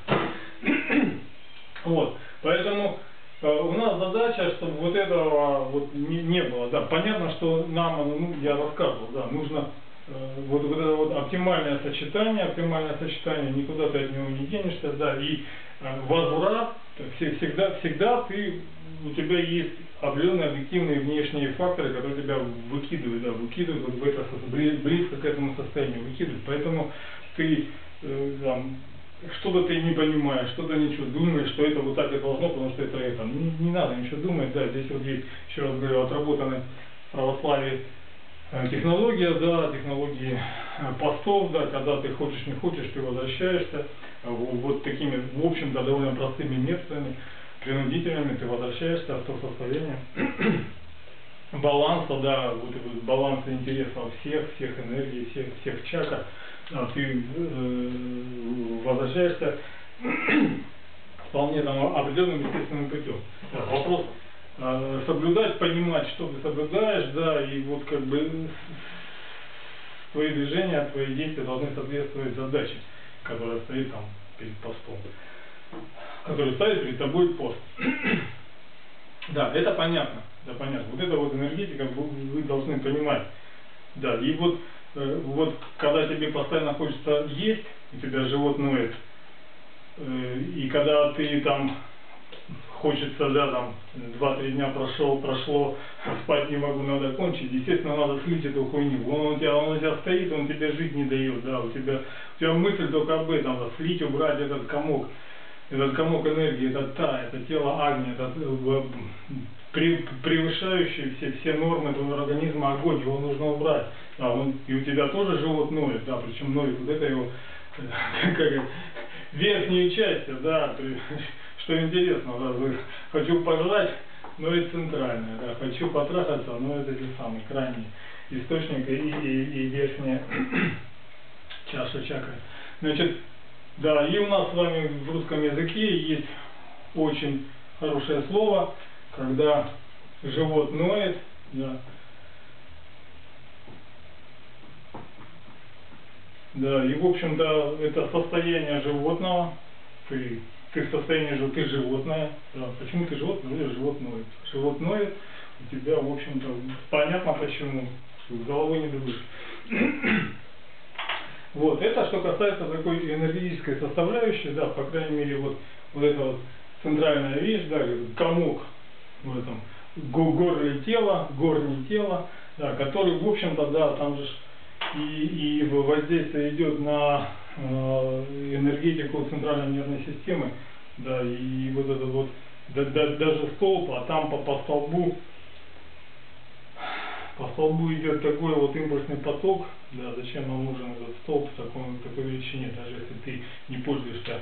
вот, поэтому э, у нас задача, чтобы вот этого вот не, не было, да, понятно, что нам, ну, я рассказывал, да, нужно э, вот, вот это вот оптимальное сочетание, оптимальное сочетание, никуда ты от него не денешься, да, и э, возврат всегда, всегда ты, у тебя есть определенные объективные внешние факторы, которые тебя выкидывают, да, выкидывают вот в это, близко к этому состоянию, выкидывают. Поэтому ты э, там, что-то ты не понимаешь, что-то ничего думаешь, что это вот так и должно, потому что это это. Не, не надо ничего думать, да, здесь вот есть, еще раз говорю, отработаны в православии э, технология, да, технологии э, постов, да, когда ты хочешь, не хочешь, ты возвращаешься, вот такими, в общем-то, довольно простыми методами, принудительными, ты возвращаешься в то состояние баланса, да, вот, вот баланса интересов всех, всех энергий, всех, всех чакр, а ты э, возвращаешься вполне там, определенным естественным путем. Да, вопрос э, соблюдать, понимать, что ты соблюдаешь, да, и вот как бы твои движения, твои действия должны соответствовать задаче которая стоит там перед постом, который ставит перед тобой пост. да, это понятно, да, понятно. Вот это вот энергетика вы, вы должны понимать. Да, и вот, вот когда тебе постоянно хочется есть, у тебя живот ноет, э, и когда ты там хочется, да, там, два-три дня прошел, прошло, спать не могу, надо кончить, естественно, надо слить эту хуйню. Он у тебя, он у тебя стоит, он тебе жить не дает, да, у тебя, у тебя мысль только об этом, да, слить, убрать этот комок, этот комок энергии, это та, это тело огня, это э, превышающий все, все нормы твоего организма огонь, его нужно убрать. Да, он, и у тебя тоже живот ноет, да, причем ноет вот это его, как, верхнюю часть, да, что интересно, да, хочу пожрать, но и центральное, да, хочу потрахаться, но это те самые крайние источник и, и, и верхняя чаша чакры. Значит, да, и у нас с вами в русском языке есть очень хорошее слово, когда живот ноет, да, Да, и в общем-то это состояние животного, ты ты в состоянии, что ты животное. Да. Почему ты животное? Ну, животное. Животное у тебя, в общем-то, понятно почему. Головой не дружишь. Вот, это что касается такой энергетической составляющей, да, по крайней мере, вот, вот эта вот центральная вещь, да, комок в этом горле тела, горни тела, да, который, в общем-то, да, там же и, и воздействие идет на Э, энергетику центральной нервной системы, да, и вот этот вот, да, да, даже столб, а там по, по столбу, по столбу идет такой вот импульсный поток, да, зачем нам нужен этот столб в такой, такой величине, даже если ты не пользуешься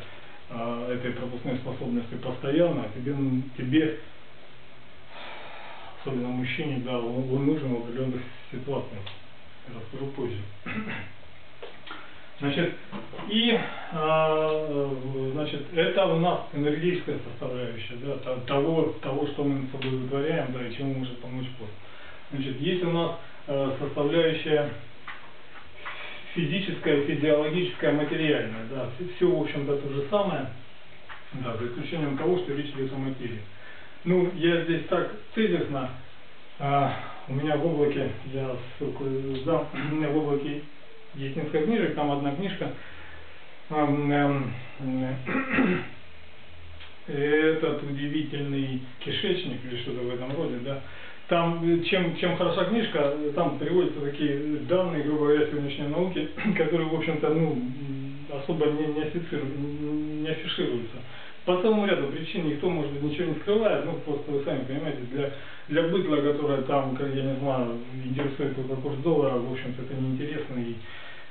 э, этой пропускной способностью постоянно, тебе, тебе особенно мужчине, да, он, он нужен в определенных ситуациях. Расскажу позже. Значит, и э, значит, это у нас энергетическая составляющая да, того, того, что мы над собой вытворяем, да, и чему может помочь пост. Значит, есть у нас э, составляющая физическая, физиологическая, материальная. Да, все, в общем-то, то же самое, да, за исключением того, что речь идет о материи. Ну, я здесь так тезисно, а, у меня в облаке, я ссылку сдам, у меня в облаке есть несколько книжек, там одна книжка. Этот удивительный кишечник или что-то в этом роде, да. Там, чем, чем хороша книжка, там приводятся такие данные, грубо говоря, сегодняшней науки, которые, в общем-то, ну, особо не, не, афишируются, не афишируются. По целому ряду причин никто, может быть, ничего не скрывает, ну, просто вы сами понимаете, для, для быдла, которое там, как я не знаю, интересует только курс доллара, в общем-то, это неинтересно, и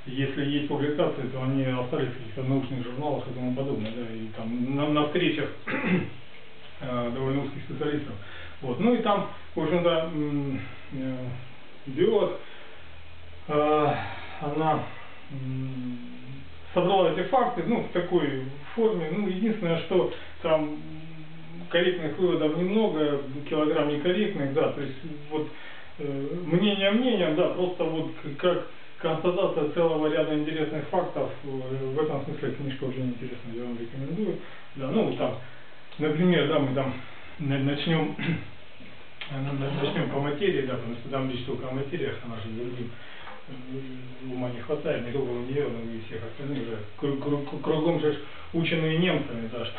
если есть публикации, то они остались в каких-то научных журналах и тому подобное. Да, и там на, на встречах э, довольно узких специалистов. Вот. Ну и там, в общем-то, э, биолог, э, она собрала эти факты, ну, в такой форме, ну, единственное, что там корректных выводов немного, килограмм некорректных, да, то есть вот э, мнение мнением, да, просто вот как констатация целого ряда интересных фактов, э, в этом смысле книжка очень интересная, я вам рекомендую, да, ну, там, например, да, мы там начнем начнем по материи, да, потому что там речь только о материях, а нашим другим ума не хватает, не только у нее, но и всех остальных же. Кругом же ученые немцами, да, что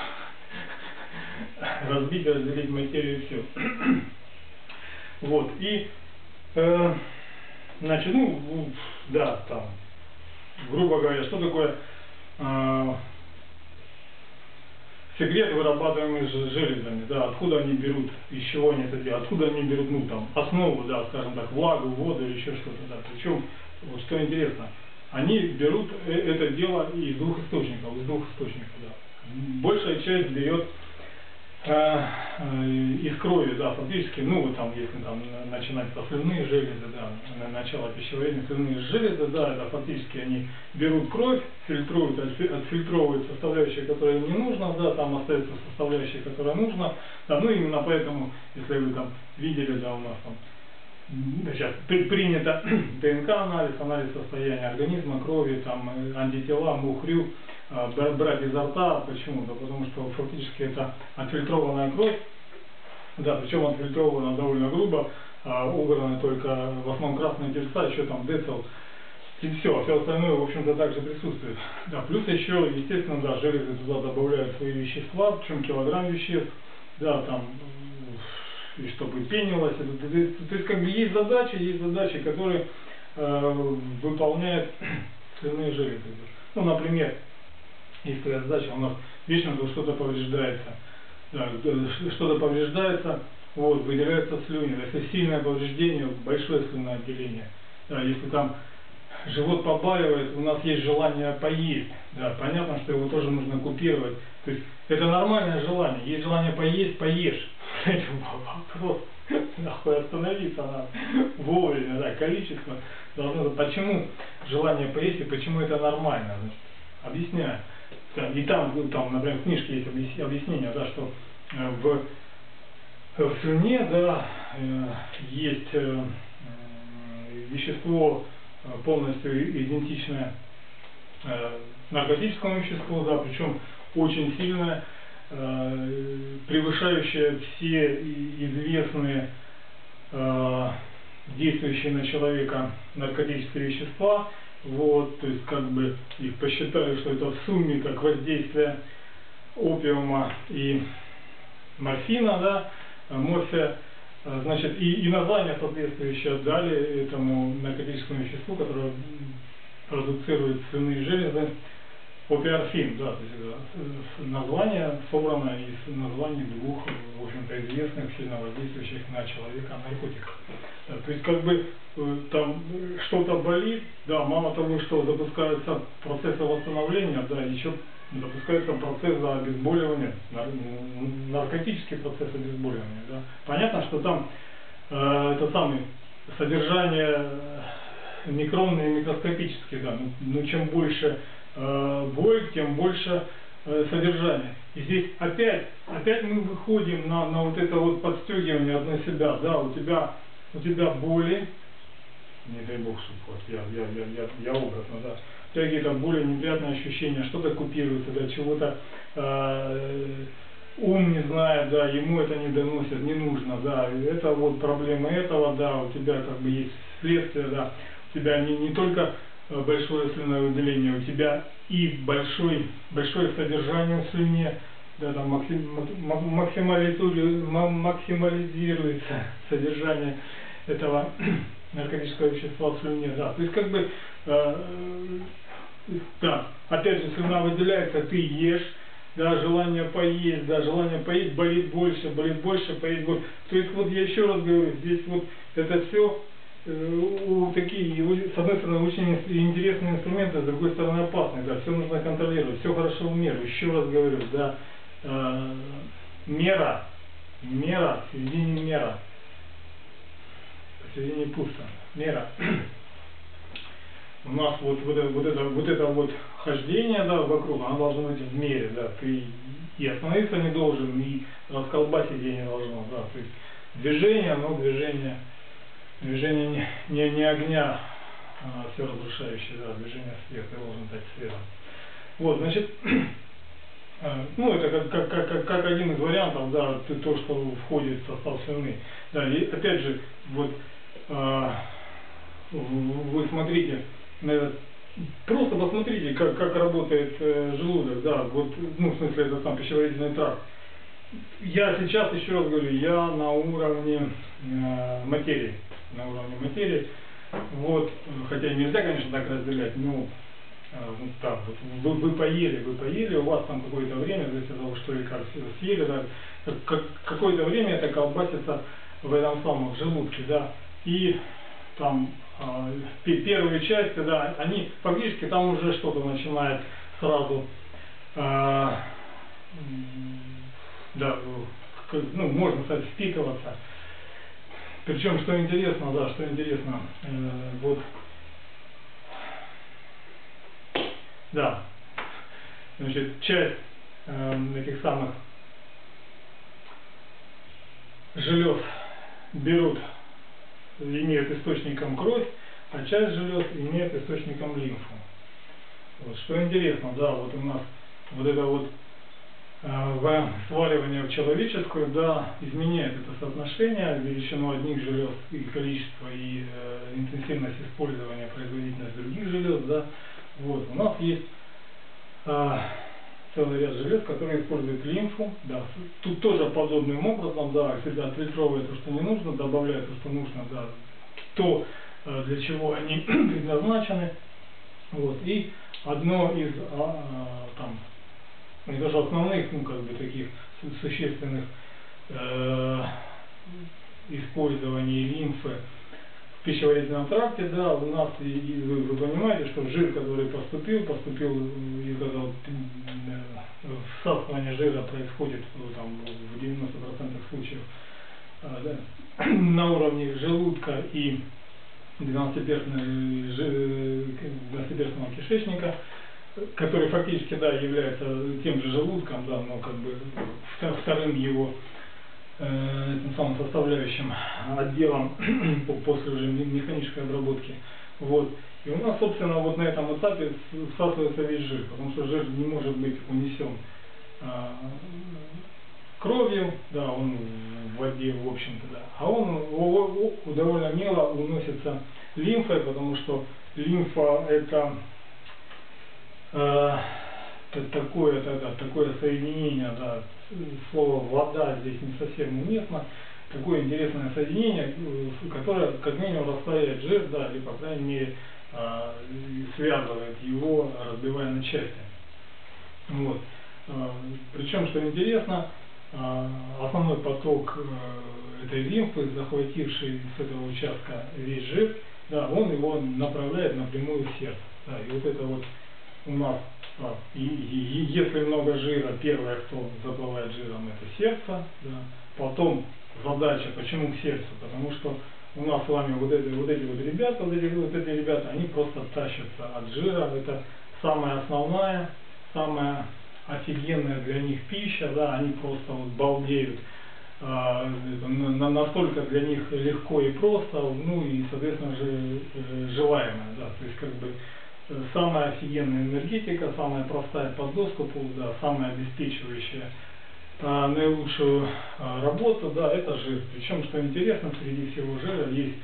разбить, разделить материю и все. Вот, и, э, значит, ну, да, там, грубо говоря, что такое э, секрет вырабатываемый железами, да, откуда они берут, из чего они это делают, откуда они берут, ну, там, основу, да, скажем так, влагу, воду или еще что-то, да, причем, вот что интересно, они берут э, это дело из двух источников, из двух источников, да. Большая часть берет из крови, да, фактически, ну, там, если там начинать со слюнные железы, да, начало пищеварения, слюнные железы, да, это фактически они берут кровь, фильтруют, отфильтровывают составляющие, которые не нужно, да, там остаются составляющие, которые нужно, да, ну, именно поэтому, если вы там видели, да, у нас там сейчас принято ДНК-анализ, анализ состояния организма, крови, там, э, антитела, мухрю, брать изо рта. Почему? Да потому что фактически это отфильтрованная кровь, да, причем отфильтрована довольно грубо, а, убраны только в основном красные тельца, еще там децл, и все, а все остальное, в общем-то, также присутствует. Да, плюс еще, естественно, да, железы туда добавляют свои вещества, причем килограмм веществ, да, там, и чтобы пенилось. То, то, то есть, как бы есть задачи, есть задачи, которые э, выполняют слюнные железы. Ну, например, есть такая задача, у нас вечно что-то повреждается. Да, что-то повреждается, вот, выделяются слюни. Если сильное повреждение, большое слюное отделение. Если там живот побаливает, у нас есть желание поесть. Да, понятно, что его тоже нужно купировать. То есть это нормальное желание. Есть желание поесть, поешь. Вопрос. Нахуй остановиться надо вовремя, да, количество должно Почему желание поесть и почему это нормально? Значит, объясняю. И там, там, например, в книжке есть объяснение, да, что э, в, в слюне да, э, есть э, вещество полностью идентичное наркотическому веществу, да, причем очень сильное, превышающее все известные действующие на человека наркотические вещества, вот, то есть как бы их посчитали, что это в сумме как воздействие опиума и морфина, да, морфия, значит, и, и название соответствующее дали этому наркотическому веществу, которое продуцирует слюнные железы, опиорфин, да, то есть это название собрано из названий двух, в общем-то, известных, сильно воздействующих на человека наркотиков. Да, то есть, как бы, э, там что-то болит, да, мало того, что запускаются процессы восстановления, да, еще запускается процесс обезболивания, наркотический процесс обезболивания, да. Понятно, что там э, это самое содержание микронные и микроскопические, да, ну, ну чем больше э, боль, тем больше э, содержание. И здесь опять, опять мы выходим на, на вот это вот подстегивание одной себя, да, у тебя, у тебя боли, не дай бог, вот я, я, я, я, я образно, да, у тебя какие-то боли, неприятные ощущения, что-то купируется, да, чего-то э, ум не знает, да, ему это не доносят, не нужно, да, это вот проблема этого, да, у тебя как бы есть следствие, да, у тебя не, не только большое слюное выделение, у тебя и большой, большое содержание в слюне, да, там максимализируется, содержание этого наркотического вещества в слюне, да, то есть как бы, э, да, опять же слюна выделяется, ты ешь, да, желание поесть, да, желание поесть болит больше, болит больше, поесть больше. То есть вот я еще раз говорю, здесь вот это все Э, у такие, с одной стороны, очень интересные инструменты, с другой стороны, опасные, да, все нужно контролировать, все хорошо в меру, еще раз говорю, да, э, мера мера, в середине мера, посередине пусто, мера. У нас вот, вот, это, вот, это, вот это вот хождение да, вокруг, оно должно быть в мере, да, ты и остановиться не должен, и расколбасить не должно, да, то есть движение, но движение, движение не, не, не огня, а все разрушающее, да, движение света, должен дать светом. Вот, значит, э, ну, это как, как, как, как один из вариантов, да, то, что входит в состав слюны. Да, и опять же, вот, э, вы смотрите на этот Просто посмотрите, как, как работает э, желудок, да, вот, ну, в смысле, это сам пищеварительный тракт. Я сейчас, еще раз говорю, я на уровне э, материи, на уровне материи, вот, хотя нельзя, конечно, так разделять, но э, вот так вот, вы, вы поели, вы поели, у вас там какое-то время, зависит от того, что лекарство съели, да, как, какое-то время это колбасится в этом самом желудке, да, и там а, первые части, да, они фактически там уже что-то начинает сразу, э, да, ну, можно сказать, впитываться. Причем, что интересно, да, что интересно, э, вот, да, значит, часть э, этих самых желез берут имеют источником кровь, а часть желез имеет источником лимфу. Вот, что интересно, да, вот у нас вот это вот э, сваливание в человеческую, да, изменяет это соотношение, величину одних желез и количество, и э, интенсивность использования, производительность других желез, да, вот, у нас есть э, целый ряд желез, которые используют лимфу. Да. Тут тоже подобным образом, да, всегда отфильтровывая то, что не нужно, добавляя то, что нужно, да, то, э, для чего они предназначены. Вот. И одно из а, там, не даже основных, ну, как бы таких существенных э, использований лимфы в пищеварительном тракте, да, у нас, и, и вы, вы понимаете, что жир, который поступил, поступил из этого э, всасывание жира происходит ну, там, в 90% случаев э, да, на уровне желудка и 12-перстного кишечника, который фактически да, является тем же желудком, да, но как бы вторым его э, этим самым составляющим отделом после уже механической обработки. Вот. И у нас, собственно, вот на этом этапе всасывается весь жир, потому что жир не может быть унесен э, кровью, да, он в воде, в общем-то, да, а он о, о, довольно мило уносится лимфой, потому что лимфа это э, такое, да, такое соединение, да, слово вода здесь не совсем уместно, такое интересное соединение, которое как минимум растворяет жир, да, или по крайней мере э, связывает его, разбивая на части. Вот. Э, причем, что интересно, э, основной поток э, этой лимфы, захвативший с этого участка весь жир, да, он его направляет напрямую в сердце. Да, и вот это вот у нас а, и, и, если много жира, первое, кто заплывает жиром, это сердце. Да. Потом задача, почему к сердцу? Потому что у нас с вами вот эти вот, эти вот ребята, вот эти, вот эти ребята, они просто тащатся от жира. Это самая основная, самая офигенная для них пища, да, они просто вот балдеют. А, настолько для них легко и просто, ну и, соответственно э, желаемое, да, то есть как бы самая офигенная энергетика, самая простая по доступу, да, самая обеспечивающая а, наилучшую а, работу, да, это жир. Причем, что интересно, среди всего жира есть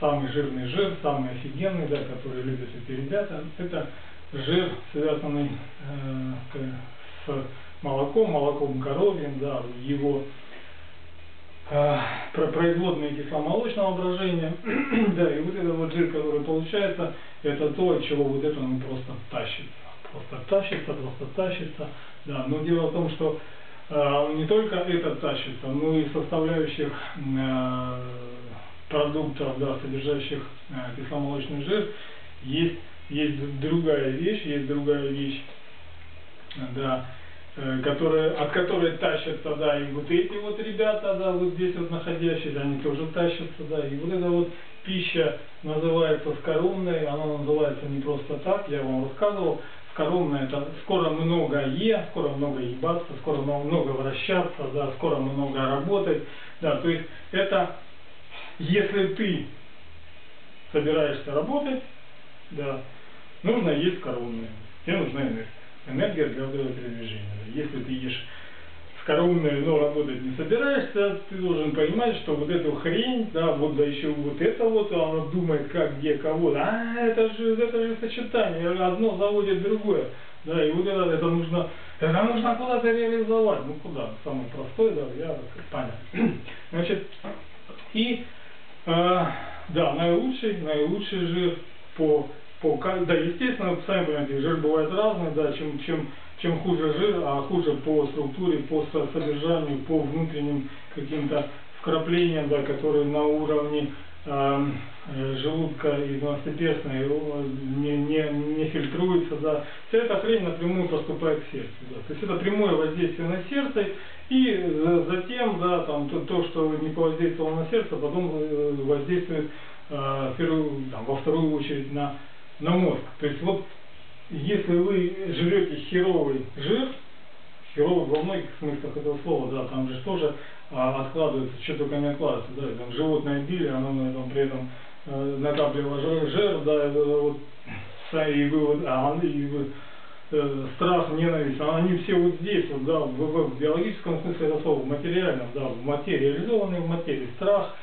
самый жирный жир, самый офигенный, да, который любят эти ребята, это жир, связанный э, с молоком, молоком коровьим, да, его производные кисломолочного брожения, да, и вот этот вот жир, который получается, это то, от чего вот это он просто тащится. Просто тащится, просто тащится. Да. Но дело в том, что э, не только это тащится, но и составляющих э, продуктов, да, содержащих э, кисломолочный жир, есть, есть другая вещь, есть другая вещь, да, э, которые, от которой тащатся, да, и вот эти вот ребята, да, вот здесь вот находящиеся, они тоже тащатся, да, и вот эта вот пища называется скоромной, она называется не просто так, я вам рассказывал, скоромная это скоро много е, скоро много ебаться, скоро много вращаться, да, скоро много работать, да, то есть это, если ты собираешься работать, да, нужно есть коронные. Тебе нужна энергия. Энергия для передвижения. Если ты ешь с коронной, но работать не собираешься, ты должен понимать, что вот эту хрень, да, вот да еще вот это вот, она думает, как, где, кого, а, это же, это же сочетание, одно заводит другое. Да, и вот это, это нужно, это нужно куда-то реализовать. Ну куда? Самый простой, да, я понятно. Значит, и э, да, наилучший, наилучший жир по, по да, естественно, сами понимаете, жир бывает разный, да, чем, чем, чем хуже жир, а хуже по структуре, по содержанию, по внутренним каким-то вкраплениям, да, которые на уровне эм, э, желудка и двенадцатиперстной не, не, не фильтруется, да, вся эта хрень напрямую поступает к сердцу. Да. То есть это прямое воздействие на сердце, и затем, да, там, то, то, что не повоздействовало на сердце, потом э, воздействует э, первую, там, во вторую очередь на, на мозг. То есть вот если вы жрете херовый жир, херовый во многих смыслах этого слова, да, там же тоже а, откладывается, что только не откладывается, да, там животное били, оно на этом при этом э, накапливало жир, жир, да, вот, и вы, вот, а, и вы, э, страх, ненависть, они все вот здесь, вот, да, в, в, в биологическом смысле этого слова, в материальном, да, в материи, реализованные в материи. Страх,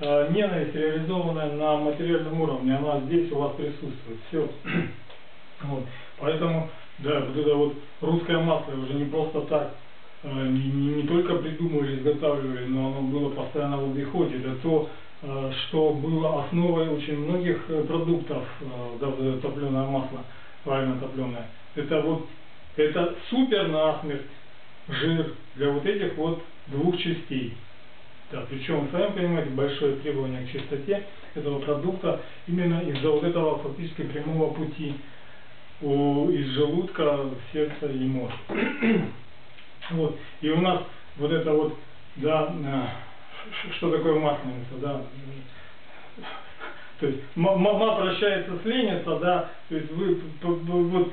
ненависть, реализованная на материальном уровне, она здесь у вас присутствует. Все. вот. Поэтому, да, вот это вот русское масло уже не просто так э, не, не, не только придумывали, изготавливали, но оно было постоянно в обиходе. Это то, э, что было основой очень многих э, продуктов, э, да, топленое масло, правильно топленое это вот это супер насмерть жир для вот этих вот двух частей. Да, причем, сами понимаете, большое требование к чистоте этого продукта именно из-за вот этого фактически прямого пути у, из желудка в сердце и мозг. вот. И у нас вот это вот, да, что такое масленица, да, то есть мама прощается с ленится, да, то есть вы вот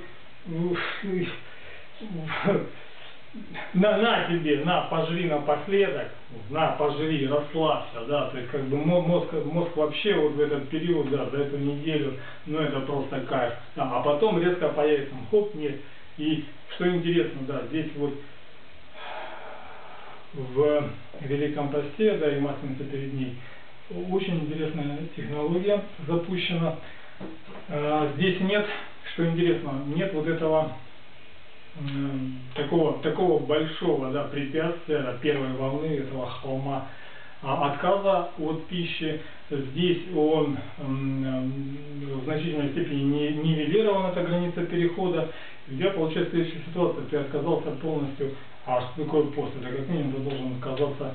на, на тебе, на, пожри напоследок, на, пожри, расслабься, да, то есть как бы мозг, мозг вообще вот в этот период, да, за эту неделю, ну это просто кайф, да, а потом резко появится, хоп, нет, и что интересно, да, здесь вот в Великом Посте, да, и Масленица перед ней, очень интересная технология запущена, а, здесь нет что интересно, нет вот этого такого, такого большого да, препятствия первой волны этого холма а отказа от пищи. Здесь он в значительной степени нивелирован, эта граница перехода. У тебя получается следующая ситуация, ты отказался полностью, а что такое пост? Это как минимум ты должен отказаться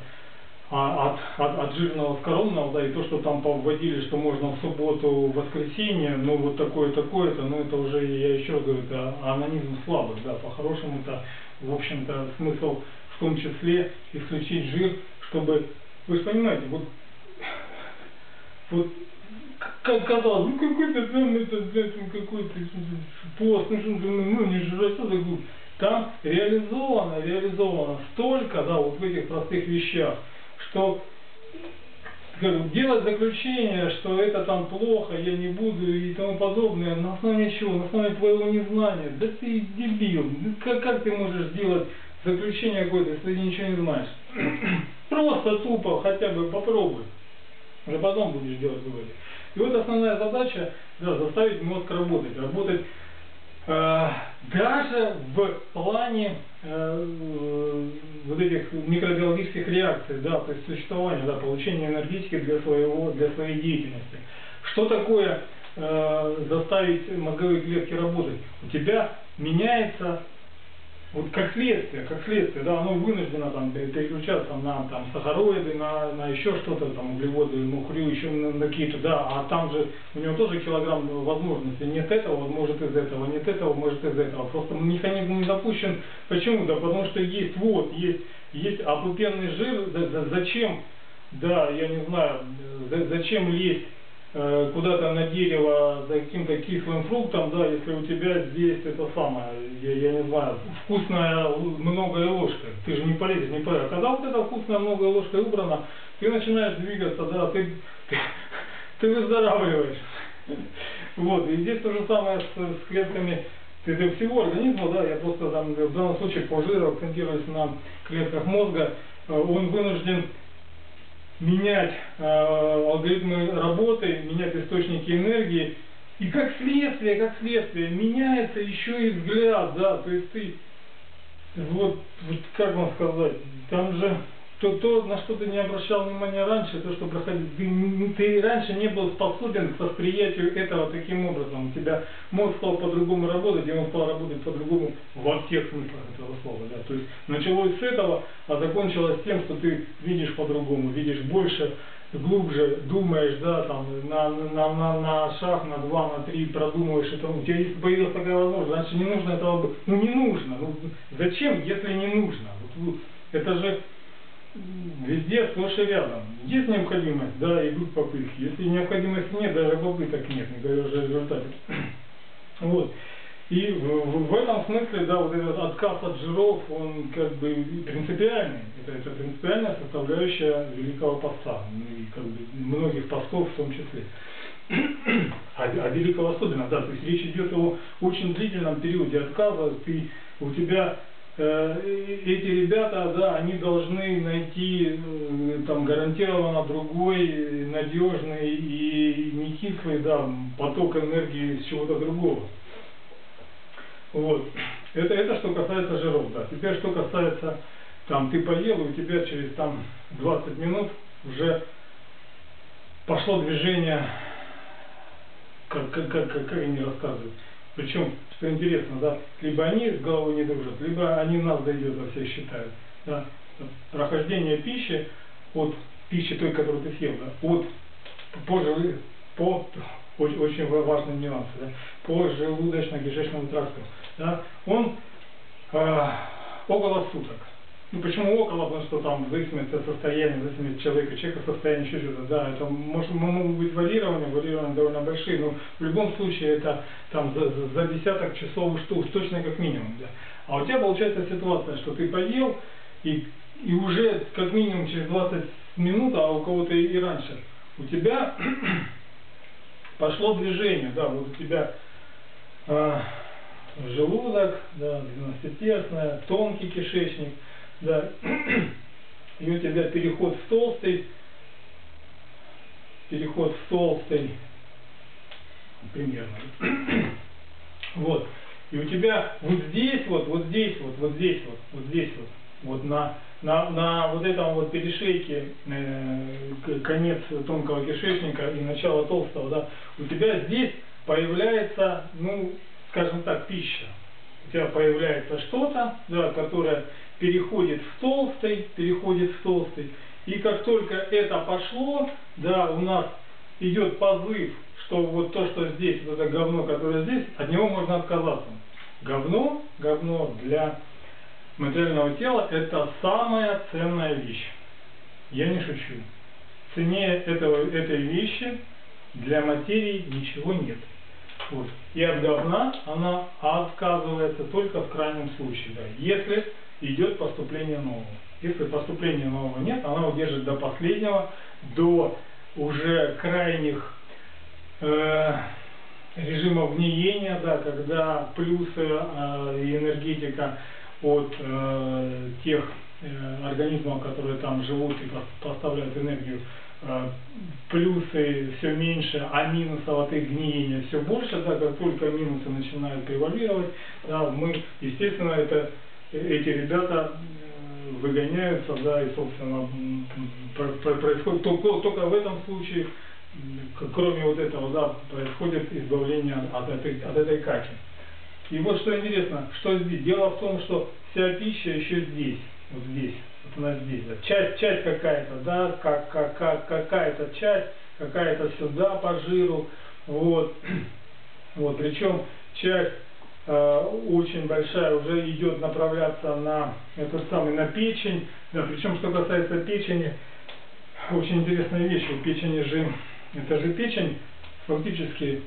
от, от, от жирного скоромного, да, и то, что там вводили, что можно в субботу, в воскресенье, ну вот такое, такое-то, ну это уже, я еще раз говорю, это анонизм слабых, да, по-хорошему-то, в общем-то, смысл в том числе исключить жир, чтобы, вы же понимаете, вот, вот как казалось, ну какой-то там это, какой-то пост, ну, ну не жрать, что такое, там реализовано, реализовано столько, да, вот в этих простых вещах, что делать заключение, что это там плохо, я не буду и тому подобное, на основе чего? На основе твоего незнания. Да ты дебил. Как, как ты можешь сделать заключение какое-то, если ты ничего не знаешь? Просто тупо хотя бы попробуй. Уже потом будешь делать выводы. И вот основная задача, да, заставить мозг работать. Работать даже в плане э, вот этих микробиологических реакций, да, то есть существования, да, получения энергетики для, своего, для своей деятельности. Что такое э, заставить мозговые клетки работать? У тебя меняется вот как следствие, как следствие, да, оно вынуждено там переключаться на там сахароиды, на, на еще что-то, там углеводы, мухрю, еще на, на какие-то, да, а там же у него тоже килограмм возможностей, нет этого, может из этого, нет этого, может из этого, просто механизм не запущен. Почему? Да потому что есть вот, есть, есть опупенный жир, зачем, да, я не знаю, зачем лезть Э, куда-то на дерево за каким-то кислым фруктом, да, если у тебя здесь это самое, я, я не знаю, вкусная многое ложка, ты же не полезешь, не полезешь. А когда вот эта вкусная многое ложка убрана, ты начинаешь двигаться, да, ты, ты, ты выздоравливаешь. Вот, и здесь то же самое с, с клетками это всего организма, да, я просто там в данном случае по жиру акцентируюсь на клетках мозга, э, он вынужден менять э, алгоритмы работы, менять источники энергии. И как следствие, как следствие, меняется еще и взгляд, да, то есть ты, вот, вот как вам сказать, там же то, то, на что ты не обращал внимания раньше, то, что проходит, ты, ты раньше не был способен к восприятию этого таким образом. У тебя мозг стал по-другому работать, и он стал работать по-другому во всех смыслах этого слова. Да? То есть началось с этого, а закончилось тем, что ты видишь по-другому, видишь больше, глубже, думаешь, да, там, на, на, на, на шаг, на два, на три продумываешь это. У тебя есть, появилась такая возможность, значит не нужно этого, ну не нужно. Ну, зачем, если не нужно? Вот, это же везде сплошь и рядом. Есть необходимость, да, идут попытки. Если необходимости нет, даже попыток нет, не говоря уже о результате. Вот. И в, в, этом смысле, да, вот этот отказ от жиров, он как бы принципиальный. Это, это принципиальная составляющая Великого Поста, ну и как бы многих постов в том числе. А, а Великого особенно, да, то есть речь идет о очень длительном периоде отказа, ты, у тебя эти ребята, да, они должны найти э, там гарантированно другой, надежный и не кислый, да, поток энергии из чего-то другого. Вот. Это, это что касается жиров, да. Теперь что касается, там, ты поел, у тебя через там 20 минут уже пошло движение, как, как, как, как они рассказывают, причем, что интересно, да, либо они с головой не дружат, либо они нас дойдет, во все считают. Да. Прохождение пищи от пищи той, которую ты съел, да, от по, по очень, очень важный нюанс, да, по желудочно-кишечному тракту, да, он э, около суток. Ну почему около? Потому что там в зависимости от состояния, в зависимости от человека, человека состояние что-то, да, это может, могут быть варьирования, варьирования довольно большие, но в любом случае это там за, за десяток часов уж точно как минимум, да. А у тебя получается ситуация, что ты поел, и, и уже как минимум через 20 минут, а у кого-то и, раньше, у тебя пошло движение, да, вот у тебя э, желудок, да, двенадцатиперстная, тонкий кишечник, да, и у тебя переход в толстый, переход в толстый, примерно, вот, и у тебя вот здесь вот, вот здесь вот, вот здесь вот, вот здесь вот, вот на, на, на вот этом вот перешейке э, конец тонкого кишечника и начало толстого, да, у тебя здесь появляется, ну, скажем так, пища. У тебя появляется что-то, да, которое переходит в толстый, переходит в толстый. И как только это пошло, да, у нас идет позыв, что вот то, что здесь, вот это говно, которое здесь, от него можно отказаться. Говно, говно для материального тела это самая ценная вещь. Я не шучу. Цене этого, этой вещи для материи ничего нет. Вот. И от говна она отказывается только в крайнем случае. Да. Если идет поступление нового. Если поступления нового нет, она удержит до последнего, до уже крайних э, режимов гниения, да, когда плюсы э, и энергетика от э, тех э, организмов, которые там живут и поставляют энергию, э, плюсы все меньше, а минусов от их гниения все больше, да, как только минусы начинают превалировать, да, мы, естественно, это эти ребята выгоняются, да, и, собственно, происходит только, только в этом случае, кроме вот этого, да, происходит избавление от этой, от этой качи. И вот что интересно, что здесь? Дело в том, что вся пища еще здесь, вот здесь, вот она здесь. Да. Часть, часть какая-то, да, как, как, как, какая-то часть, какая-то сюда по жиру, вот. Вот, причем часть очень большая уже идет направляться на этот самый, на печень, да, причем что касается печени, очень интересная вещь, у печени же, это же печень фактически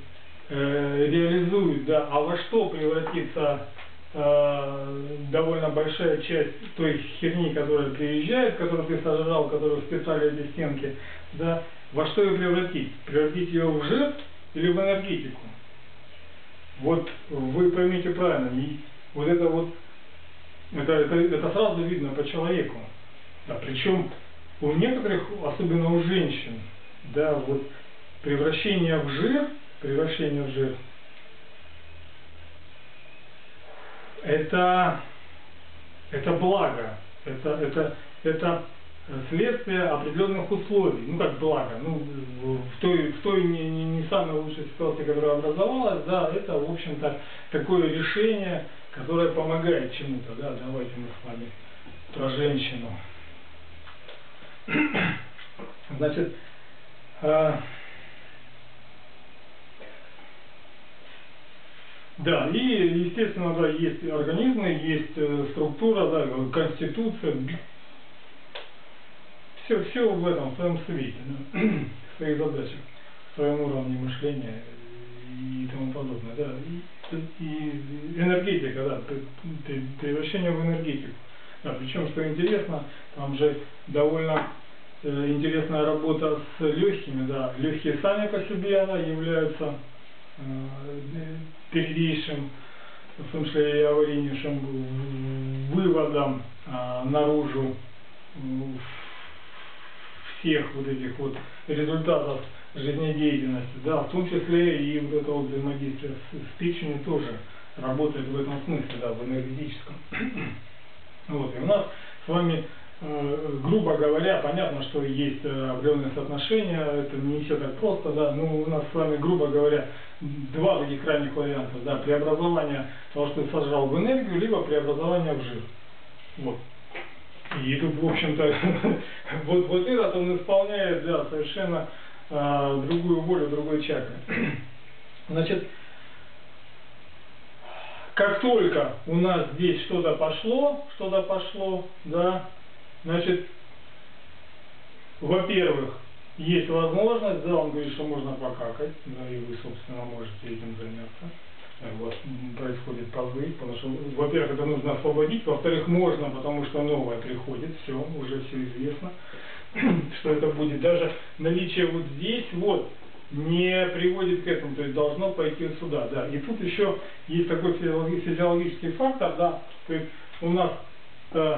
э, реализует, да, а во что превратится э, довольно большая часть той херни, которая приезжает, которую ты сожрал, которую вписали эти стенки, да, во что ее превратить? Превратить ее в жир или в энергетику? Вот вы поймите правильно, и вот это вот, это, это, это сразу видно по человеку. Да, причем у некоторых, особенно у женщин, да, вот превращение в жир, превращение в жир, это, это благо, это, это, это следствие определенных условий, ну как благо, ну в той, в той не, не, не самой лучшей ситуации, которая образовалась, да, это в общем-то такое решение, которое помогает чему-то, да, давайте мы с вами про женщину. Значит, э, да, и естественно, да, есть организмы, есть э, структура, да, конституция, все, все в этом, в своем свете, в своих задачах, в своем уровне мышления и тому подобное, да, и, и энергетика, да, превращение в энергетику. Да, причем, что интересно, там же довольно э, интересная работа с легкими, да, легкие сами по себе да, являются э, первейшим, в том числе и аварийнейшим выводом э, наружу всех вот этих вот результатов жизнедеятельности, да, в том числе и вот это вот взаимодействие с, с печенью тоже работает в этом смысле, да, в энергетическом. Вот, и у нас с вами, э, грубо говоря, понятно, что есть э, определенные соотношения, это не все так просто, да, но у нас с вами, грубо говоря, два таких крайних варианта, да, преобразование того, что ты сожрал в энергию, либо преобразование в жир. Вот. И тут, в общем-то, вот, вот этот он исполняет, да, совершенно э, другую волю другой чакры. Значит, как только у нас здесь что-то пошло, что-то пошло, да, значит, во-первых, есть возможность, да, он говорит, что можно покакать, да, и вы, собственно, можете этим заняться. У вас происходит позыв, потому что, во-первых, это нужно освободить, во-вторых, можно, потому что новое приходит, все, уже все известно, что это будет. Даже наличие вот здесь, вот, не приводит к этому, то есть должно пойти сюда, да. И тут еще есть такой физиологический фактор, да, то есть у нас э,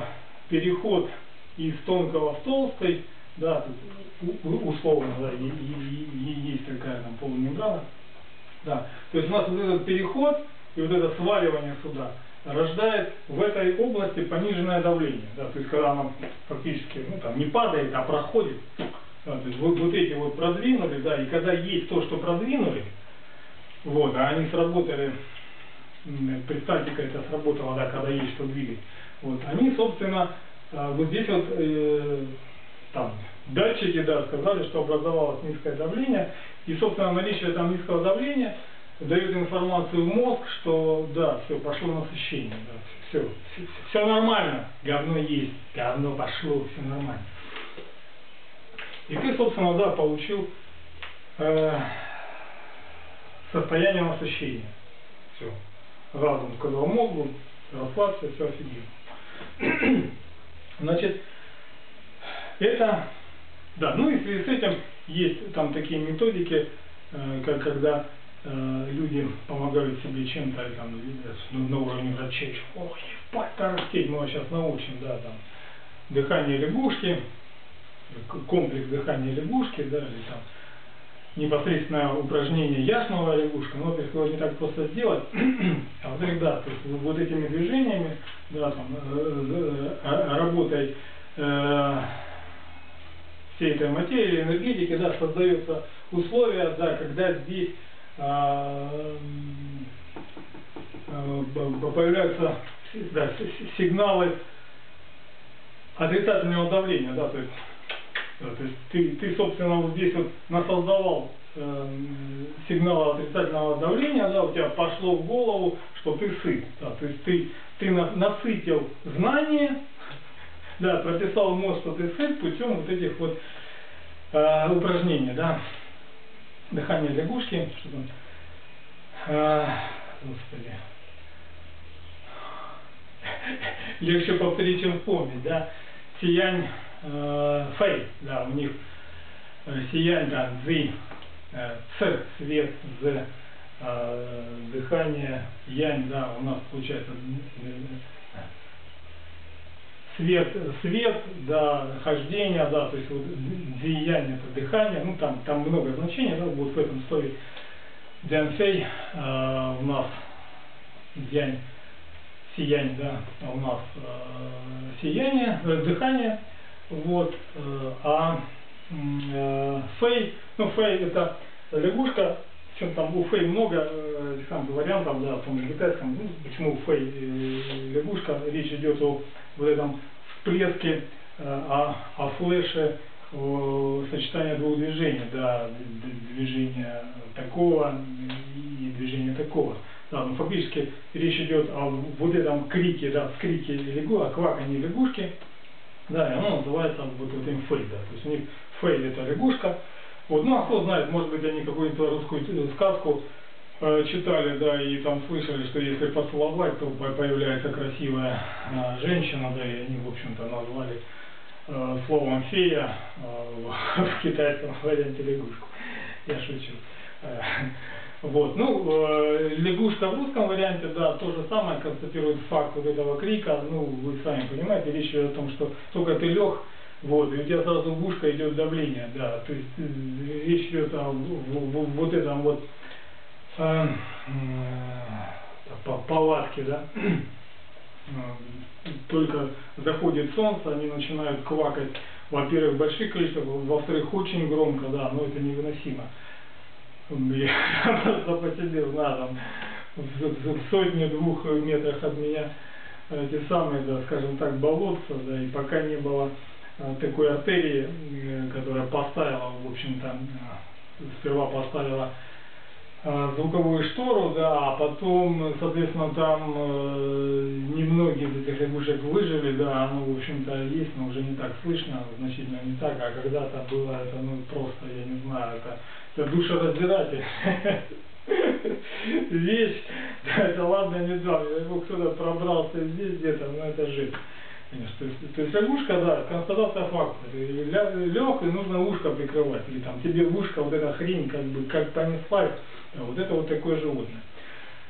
переход из тонкого в толстый, да, тут условно, да, и, и, и есть такая там полумембрана, да. То есть у нас вот этот переход и вот это сваливание сюда рождает в этой области пониженное давление, да, то есть когда оно фактически, ну там не падает, а проходит, да, то есть вот, вот эти вот продвинули, да, и когда есть то, что продвинули, вот, а они сработали, представьте, как это сработало, да, когда есть что двигать, вот, они, собственно, а, вот здесь вот, э, там, датчики, да, сказали, что образовалось низкое давление, и, собственно, наличие там низкого давления дает информацию в мозг, что, да, все, пошло насыщение, да, все, все, все нормально, говно есть, говно пошло, все нормально. И ты, собственно, да, получил э, состояние насыщения. Все. Разум сказал мозгу, расслабься, все офигенно. Значит, это, да, ну и в связи с этим есть там такие методики, э, как когда э, люди помогают себе чем-то там ну, на уровне врачей, ох, ебать, тарахтеть, мы сейчас научим, да, там, дыхание лягушки, комплекс дыхания лягушки, да, или там непосредственно упражнение ясного лягушка, но во-первых, его не так просто сделать, а во-вторых, да, то есть вот этими движениями, да, там, э, работой э, всей этой материи, энергетики, да, создаются условия, да, когда здесь э, появляются да, сигналы отрицательного давления, да, то есть, да, то есть ты, ты, собственно, вот здесь вот насоздавал э, сигнал отрицательного давления, да, у тебя пошло в голову, что ты сыт, да, то есть ты, ты на, насытил знание, да, прописал ты сыт путем вот этих вот э, упражнений, да, дыхание лягушки, что там, э, господи, легче повторить, чем помнить, да, сиянь э, фэй, да, у них э, сиянь, да, зы, э, ц, свет, з, э, дыхание, янь, да, у нас получается свет, свет, да, хождение, да, то есть вот дзиянь это дыхание, ну там, там много значений, да, вот в этом слове дзянфей э, у нас дзянь сияние, да, а у нас э, сияние, э, дыхание, вот, э, а э, фей, ну фей это лягушка, чем там у фей много э, там вариантов, да, в том же китайском, ну, почему фей э, лягушка, речь идет о вот этом всплеске, э, о, о флеше, о сочетании двух движений, да, движения такого и движения такого. Да, ну, фактически речь идет о вот этом крике, да, скрике лягу, о кваканье лягушки, да, и оно называется вот этим фей, да, то есть у них фей это лягушка, вот, ну а кто знает, может быть они какую-то русскую сказку э, читали, да, и там слышали, что если поцеловать, то появляется красивая э, женщина, да, и они, в общем-то, назвали э, словом фея э, в китайском варианте лягушку. Я шучу. Э, вот. Ну, э, лягушка в русском варианте, да, то же самое констатирует факт вот этого крика. Ну, вы сами понимаете, речь идет о том, что только ты лег, вот, и у тебя сразу в ушко идет давление, да, то есть э, речь идет о в, в, вот этом вот э, э, палатке, да, только заходит солнце, они начинают квакать, во-первых, в больших количествах, во-вторых, очень громко, да, но это невыносимо. Я просто посидел на там, в, в сотне-двух метрах от меня эти самые, да, скажем так, болотца, да, и пока не было такой артерии, э, которая поставила, в общем-то, э, сперва поставила звуковую штору, да, а потом, соответственно, там э, немногие из этих лягушек выжили, да, оно, в общем-то, есть, но уже не так слышно, значительно не так, а когда-то было это, ну, просто, я не знаю, это это душераздиратель. Вещь, да, это ладно не его кто-то пробрался здесь где-то, но это жить. Конечно, то есть, то есть лягушка, да, констатация факта. Лег, и нужно ушко прикрывать. Или там тебе в ушко вот эта хрень как бы как понеслась. Да, вот это вот такое животное.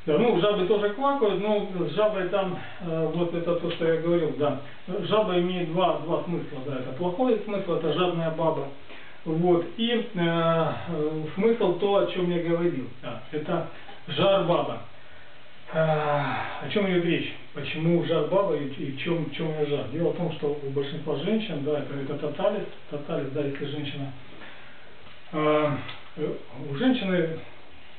Да, ну, жабы тоже квакают, но с жабой там, э, вот это то, что я говорил, да. Жаба имеет два, два смысла, да. Это плохой смысл, это жадная баба. Вот. И э, смысл то, о чем я говорил. Да, это жар баба. Э, о чем идет речь? Почему жар баба и, и в чем, в чем ее жар? Дело в том, что у большинства женщин, да, это, это тоталис, тоталис, да, если женщина, э, у женщины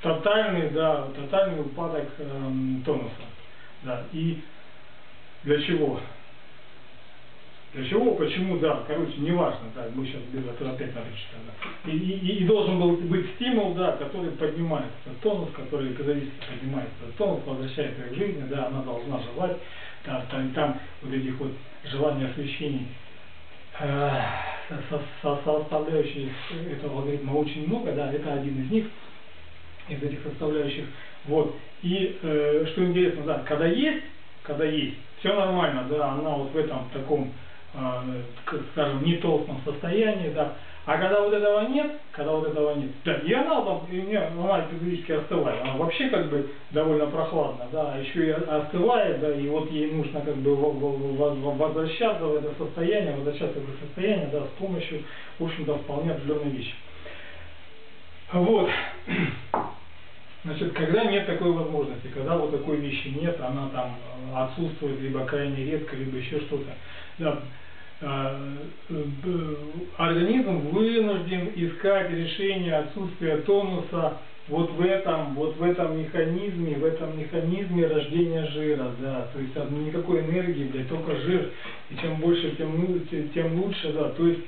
тотальный, да, тотальный упадок э, тонуса. Да, и для чего? Для чего, почему, да, короче, неважно, да, мы сейчас без этого опять надо читать. Да. И, и, и должен был быть стимул, да, который поднимается тонус, который периодически поднимается тонус, возвращает ее к жизни, да, она должна желать, да, там, там вот этих вот желаний освещений э, со, со, составляющих этого алгоритма очень много, да, это один из них, из этих составляющих. Вот. И э, что интересно, да, когда есть, когда есть, все нормально, да, она вот в этом таком скажем, не толстом состоянии, да. А когда вот этого нет, когда вот этого нет, да, и она там, и не, она периодически остывает, она вообще как бы довольно прохладна, да, а еще и остывает, да, и вот ей нужно как бы возвращаться в это состояние, возвращаться в это состояние, да, с помощью, в общем-то, вполне определенной вещи. Вот. Значит, когда нет такой возможности, когда вот такой вещи нет, она там отсутствует, либо крайне редко, либо еще что-то, да, а, организм вынужден искать решение отсутствия тонуса вот в этом, вот в этом механизме, в этом механизме рождения жира, да, то есть никакой энергии, блядь, только жир, и чем больше, тем, тем лучше, да, то есть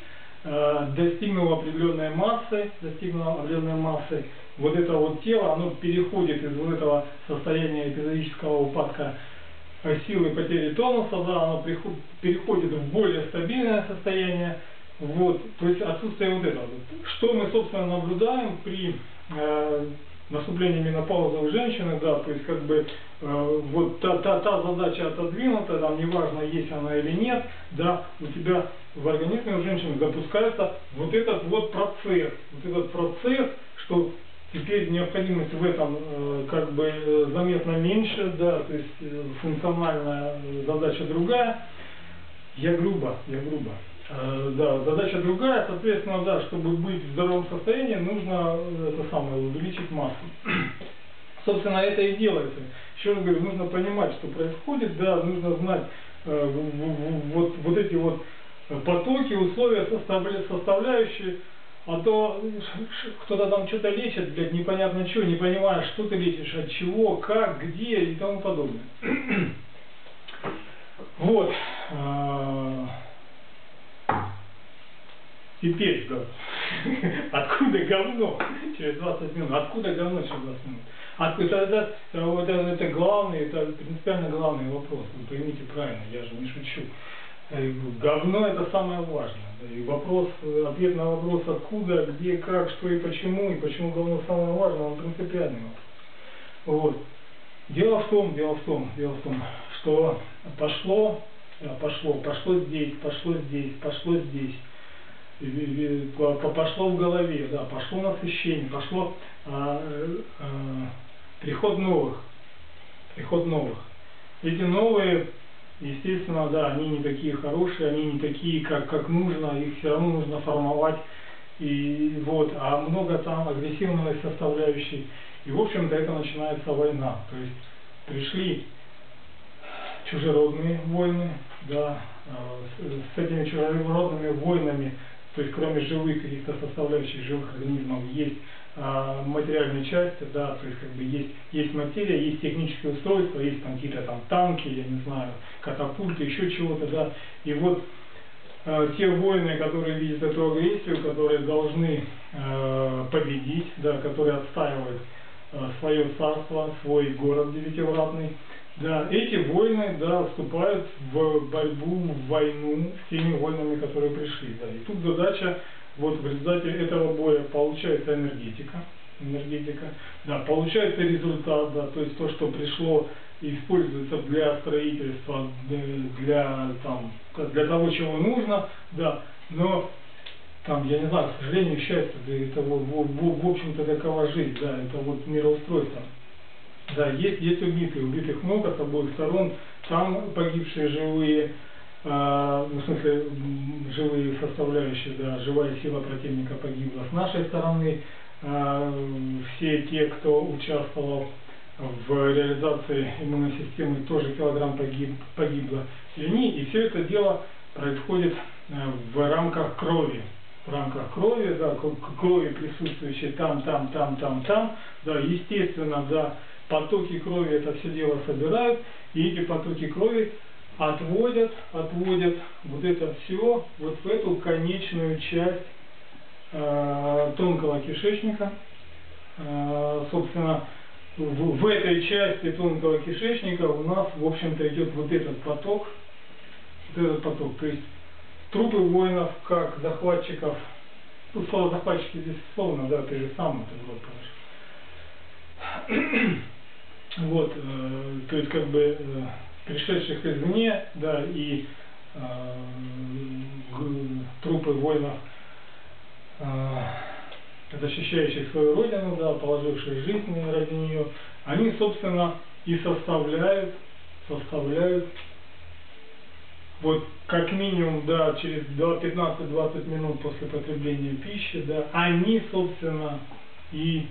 э, достигнув определенной массы, достигнув определенной массы, вот это вот тело, оно переходит из вот этого состояния эпизодического упадка силы потери тонуса, да, оно переходит в более стабильное состояние, вот, то есть отсутствие вот этого. Что мы, собственно, наблюдаем при э, наступлении менопаузы у женщины, да, то есть как бы э, вот та, та, та задача отодвинута, там неважно, есть она или нет, да, у тебя в организме у женщины запускается вот этот вот процесс, вот этот процесс, что теперь необходимость в этом э, как бы э, заметно меньше, да, то есть э, функциональная задача другая, я грубо, я грубо. Э, да, задача другая, соответственно, да, чтобы быть в здоровом состоянии, нужно э, это самое, увеличить массу. Собственно, это и делается. Еще раз говорю, нужно понимать, что происходит, да, нужно знать э, вот, вот эти вот потоки, условия составляющие, а то кто-то там что-то лечит, блядь, непонятно что, не понимая, что ты лечишь, от чего, как, где и тому подобное. вот. Теперь, да. Откуда говно через 20 минут? Откуда говно через 20 минут? Откуда, это, это, это главный, это принципиально главный вопрос. Вы поймите правильно, я же не шучу. Э, говно это самое важное. И вопрос, ответ на вопрос откуда, где, как, что и почему, и почему говно самое важное, он принципиальный вопрос. Вот. Дело в том, дело в том, дело в том, что пошло, пошло, пошло здесь, пошло здесь, пошло здесь пошло в голове, да, пошло насыщение, пошло а, а, приход новых, приход новых. Эти новые, естественно, да, они не такие хорошие, они не такие, как, как нужно, их все равно нужно формовать, и вот, а много там агрессивной составляющей, и в общем-то это начинается война, то есть пришли чужеродные войны, да, с, с этими чужеродными войнами то есть кроме живых каких-то составляющих живых организмов есть а, материальные части, да, то есть как бы есть, есть материя, есть технические устройства, есть там какие-то там танки, я не знаю, катапульты, еще чего-то, да, и вот э, те воины, которые видят эту агрессию, которые должны э, победить, да, которые отстаивают э, свое царство, свой город девятивратный, да, эти войны, да, вступают в борьбу, в войну с теми войнами, которые пришли. Да. И тут задача, вот в результате этого боя получается энергетика, энергетика, да, получается результат, да, то есть то, что пришло и используется для строительства, для, там, для того, чего нужно, да, но там, я не знаю, к сожалению, счастье, да, это в, в, в общем-то такова жизнь, да, это вот мироустройство. Да, есть, есть убитые, убитых много с обоих сторон, там погибшие живые, э, в смысле, живые составляющие, да, живая сила противника погибла с нашей стороны, э, все те, кто участвовал в реализации иммунной системы, тоже килограмм погиб, погибло. И они, и все это дело происходит э, в рамках крови. В рамках крови, да, крови присутствующей там, там, там, там, там, да, естественно, да, потоки крови это все дело собирают, и эти потоки крови отводят, отводят вот это все вот в эту конечную часть э, тонкого кишечника. Э, собственно, в, в этой части тонкого кишечника у нас, в общем-то, идет вот этот поток, вот этот поток. То есть трупы воинов, как захватчиков, ну, слово захватчики здесь словно, да, ты же сам это вот понимаешь. Вот, э, то есть как бы э, пришедших извне, да, и э, трупы воинов, э, защищающих свою родину, да, положивших жизнь ради нее, они, собственно, и составляют, составляют вот как минимум, да, через 15-20 минут после потребления пищи, да, они, собственно, и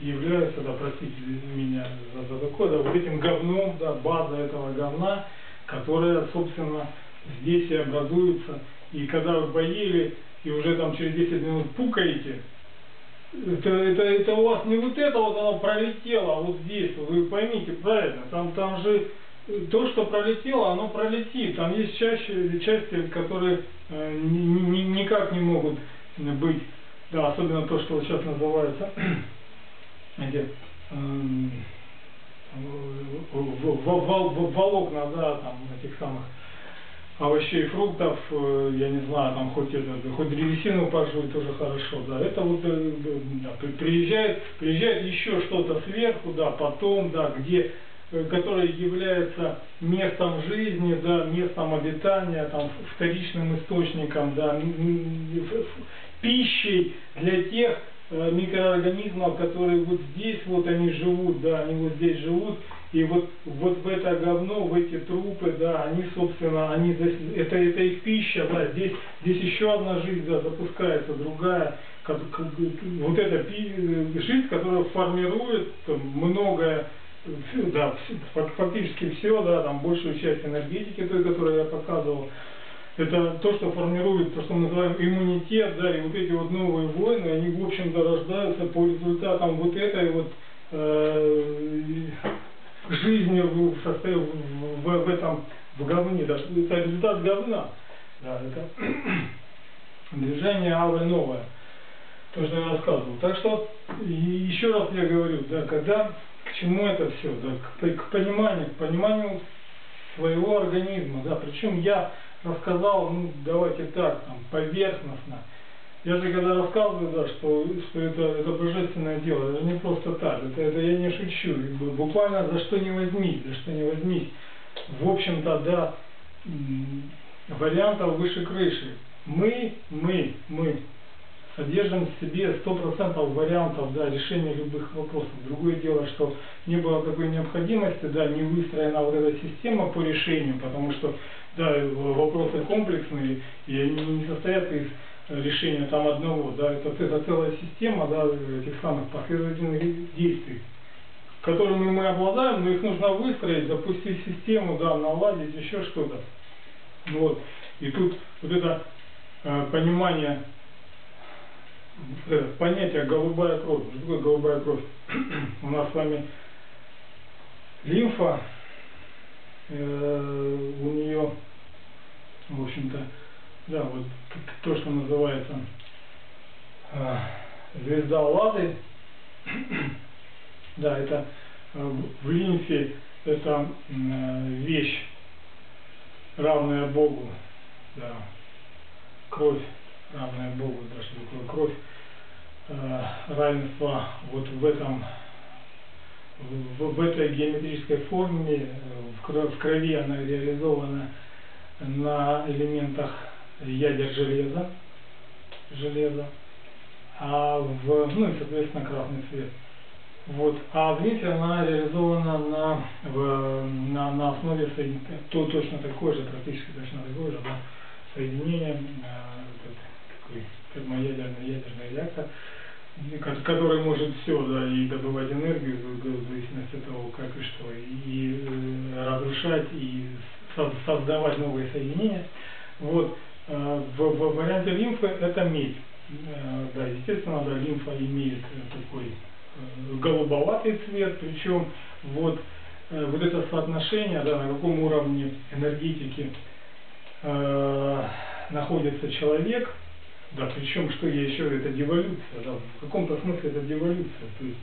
являются, да, простите меня за, за такое, да, вот этим говном, да, база этого говна, которая, собственно, здесь и образуется. И когда вы поели, и уже там через 10 минут пукаете, это, это, это у вас не вот это вот оно пролетело, а вот здесь, вы поймите правильно, там, там же то, что пролетело, оно пролетит. Там есть чаще, части, которые э, ни, ни, никак не могут быть, да, особенно то, что сейчас называется, эти, э, волокна, да, там, этих самых овощей, фруктов, э, я не знаю, там хоть это, хоть древесину пожуй, тоже хорошо, да, это вот э, да, приезжает, приезжает еще что-то сверху, да, потом, да, где, э, которое является местом жизни, да, местом обитания, там, вторичным источником, да, пищей для тех микроорганизмов, которые вот здесь вот они живут, да, они вот здесь живут, и вот, вот в это говно, в эти трупы, да, они, собственно, они, это, это их пища, да, здесь, здесь еще одна жизнь, да, запускается, другая, как, как, вот эта жизнь, которая формирует многое, да, фактически все, да, там большую часть энергетики той, которую я показывал, это то, что формирует, то, что мы называем иммунитет, да, и вот эти вот новые войны, они, в общем-то, рождаются по результатам вот этой вот э, жизни в, в, в, в этом в говне. Да, это результат говна. Да, это движение ауры новое. То, что я рассказывал. Так что, еще раз я говорю, да, когда, к чему это все, да, к, к пониманию, к пониманию своего организма, да, причем я рассказал, ну, давайте так, там, поверхностно, я же когда рассказываю, да, что, что это, это божественное дело, это не просто так, это, это я не шучу, буквально за что не возьмись, за что не возьмись. В общем-то, да, вариантов выше крыши. Мы, мы, мы содержим в себе 100% вариантов да, решения любых вопросов. Другое дело, что не было такой необходимости, да, не выстроена вот эта система по решению, потому что да, вопросы комплексные, и они не состоят из решения там одного, да, это, это целая система, да, этих самых последовательных действий, которыми мы обладаем, но их нужно выстроить, запустить систему, да, наладить еще что-то. Вот. И тут вот это э, понимание, э, понятие голубая кровь. Что такое голубая кровь? У нас с вами лимфа, э, у нее, в общем-то, да, вот то, что называется э, звезда Лады, да, это э, в лимфе это э, вещь, равная Богу, да, кровь, равная Богу, да, что такое кровь, э, равенство вот в этом в, в этой геометрической форме, э, в крови она реализована на элементах ядер железа, железа, а в, ну и, соответственно, красный цвет. Вот. А в лифе она реализована на, в, на, на основе соединения, то точно такой же, практически точно такой же, да, соединение, э, такой термоядерный ядерный реактор, который может все, да, и добывать энергию, в зависимости от того, как и что, и э, разрушать, и создавать новые соединения. Вот. Э, в, в варианте лимфы это медь. Э, да, естественно, да, лимфа имеет такой э, голубоватый цвет, причем вот, вот это соотношение, да, на каком уровне энергетики э, находится человек, да, причем, что еще, это деволюция, да, в каком-то смысле это деволюция, то есть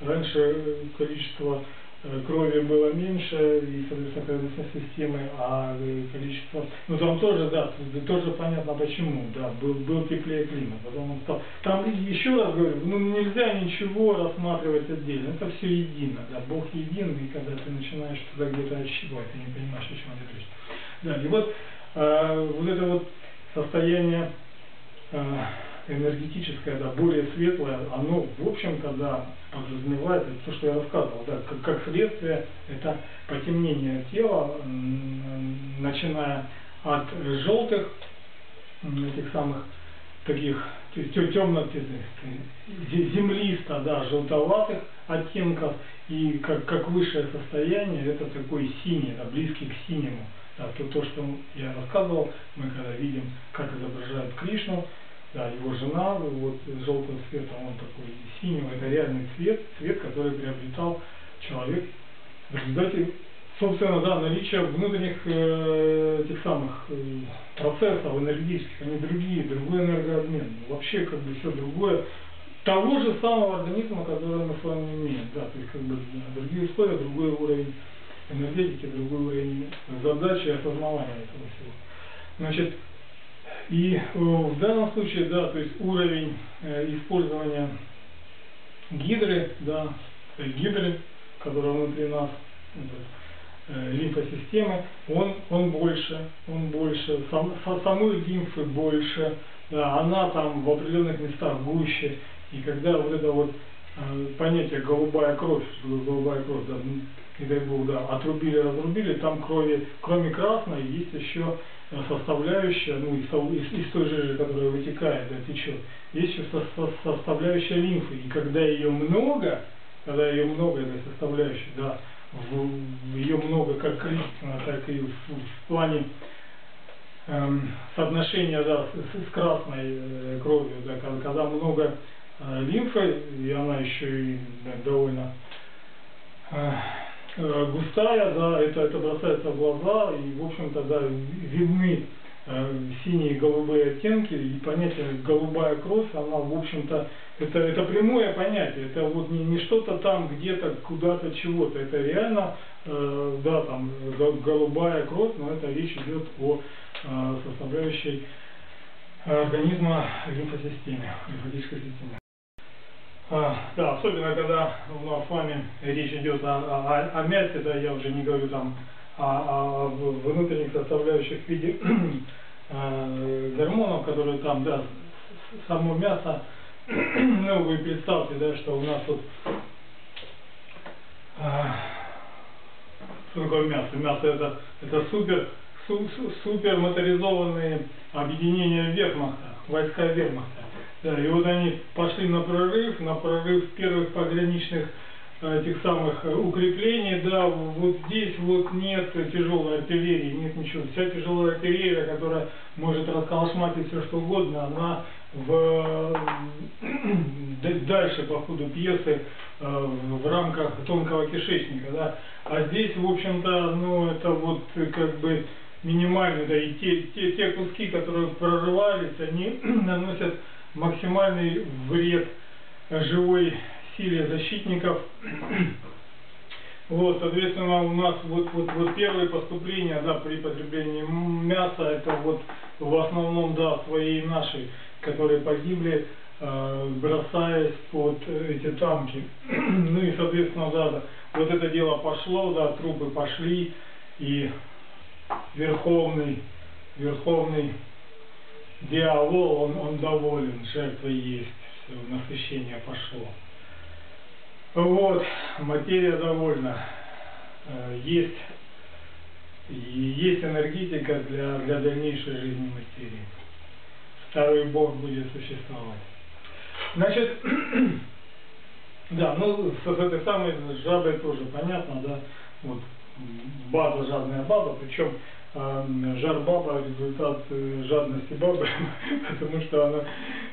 раньше количество Э, крови было меньше и, соответственно, кровеносной системы, а э, количество, ну там тоже, да, тоже понятно почему, да, был, был теплее климат, потом он стал, там еще раз говорю, ну нельзя ничего рассматривать отдельно, это все едино, да, Бог един, и когда ты начинаешь туда где-то отщипывать, ты не понимаешь, о чем идет речь. Да, и вот, э, вот это вот состояние э, энергетическое, да, более светлое, оно, в общем-то, да, подразумевает то, что я рассказывал, да, как, как следствие, это потемнение тела, начиная от желтых, этих самых таких темно землисто, да, желтоватых оттенков, и как, как высшее состояние, это такой синий, да, близкий к синему. Да, то, то, что я рассказывал, мы когда видим, как изображают Кришну, да, его жена, вот желтого цвета, он такой синего, это реальный цвет, цвет, который приобретал человек в результате, собственно, да, наличия внутренних э, тех самых э, процессов энергетических, они другие, другой энергообмен, вообще как бы все другое, того же самого организма, который мы с вами имеем, да, то есть как бы другие условия, другой уровень энергетики, другой уровень задачи и осознавания этого всего. Значит, и э, в данном случае, да, то есть уровень э, использования гидры, да, гидры, которая внутри нас, э, лимфосистемы, он, он больше, он больше, сам, самой лимфы больше, да, она там в определенных местах гуще, и когда вот это вот понятие голубая кровь, голубая кровь, да, не дай бог, да, отрубили, разрубили, там крови, кроме красной, есть еще составляющая, ну, из, из, из той жижи, которая вытекает, да, течет, есть еще со, со, составляющая лимфы. И когда ее много, когда ее много, этой составляющей, да, в, ее много как количественно, так и в, в плане эм, соотношения да, с, с красной э, кровью, да, когда, когда много э, лимфы, и она еще и да, довольно Э, густая, да, это, это бросается в глаза, и, в общем-то, да, видны э, синие и голубые оттенки, и понятие голубая кровь, она, в общем-то, это, это прямое понятие, это вот не, не что-то там где-то, куда-то, чего-то, это реально, э, да, там, голубая кровь, но это речь идет о э, составляющей организма лимфосистеме, лимфатической системе. А, да, особенно когда у нас с вами речь идет о, о, о мясе, да, я уже не говорю там о, о внутренних составляющих в виде э, гормонов, которые там, да, само мясо, ну вы представьте, да, что у нас тут э, что такое мясо? Мясо это, это супер, су, супер моторизованные объединения вермахта, войска вермахта. Да, и вот они пошли на прорыв, на прорыв первых пограничных э, этих самых э, укреплений, да, вот здесь вот нет тяжелой артиллерии, нет ничего. Вся тяжелая артиллерия, которая может расколошматить все что угодно, она в, дальше по ходу пьесы э, в рамках тонкого кишечника, да. А здесь, в общем-то, ну, это вот как бы минимально, да, и те, те, те куски, которые прорывались, они наносят максимальный вред живой силе защитников. Вот, соответственно, у нас вот, вот, вот первые поступления, да, при потреблении мяса, это вот в основном, да, свои наши, которые погибли, э, бросаясь под эти танки. ну и, соответственно, да, да, вот это дело пошло, да, трупы пошли, и верховный, верховный Дьявол, он, он доволен, жертва есть, все, насыщение пошло. Вот, материя довольна. Э, есть, есть энергетика для, для дальнейшей жизни материи. Второй Бог будет существовать. Значит, да, ну, с, с этой самой жабой тоже понятно, да, вот, база, жадная баба, причем жар баба результат э, жадности бабы, потому что она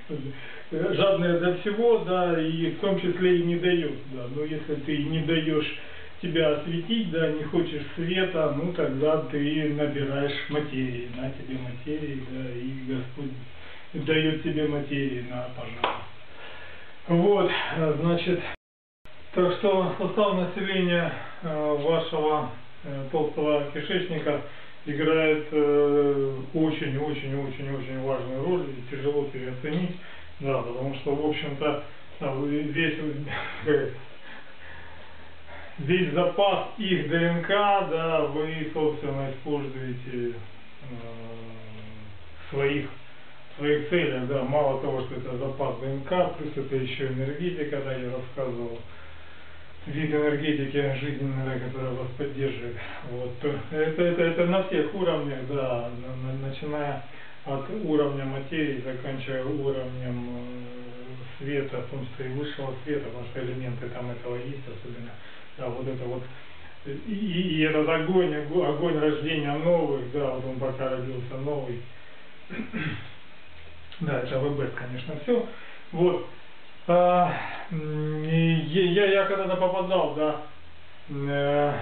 э, жадная до всего, да, и в том числе и не дает, да. Но если ты не даешь тебя осветить, да, не хочешь света, ну тогда ты набираешь материи, на тебе материи, да, и Господь дает тебе материи на пожалуйста. Вот, значит, так что состав населения э, вашего толстого кишечника – играет очень-очень-очень-очень важную роль и тяжело переоценить, да, потому что, в общем-то, весь, весь запас их ДНК, да, вы, собственно, используете э, своих своих целях, да, мало того, что это запас ДНК, плюс это еще энергетика, да, я рассказывал, вид энергетики жизненной, которая вас поддерживает. Вот. Это, это, это на всех уровнях, да, начиная от уровня материи, заканчивая уровнем э, света, в том числе и высшего света, потому что элементы там этого есть, особенно да, вот это вот и, и этот огонь, огонь рождения новых, да, вот он пока родился новый. Да, это ВБ, конечно, все. Вот. А, я, я когда-то попадал, да, э,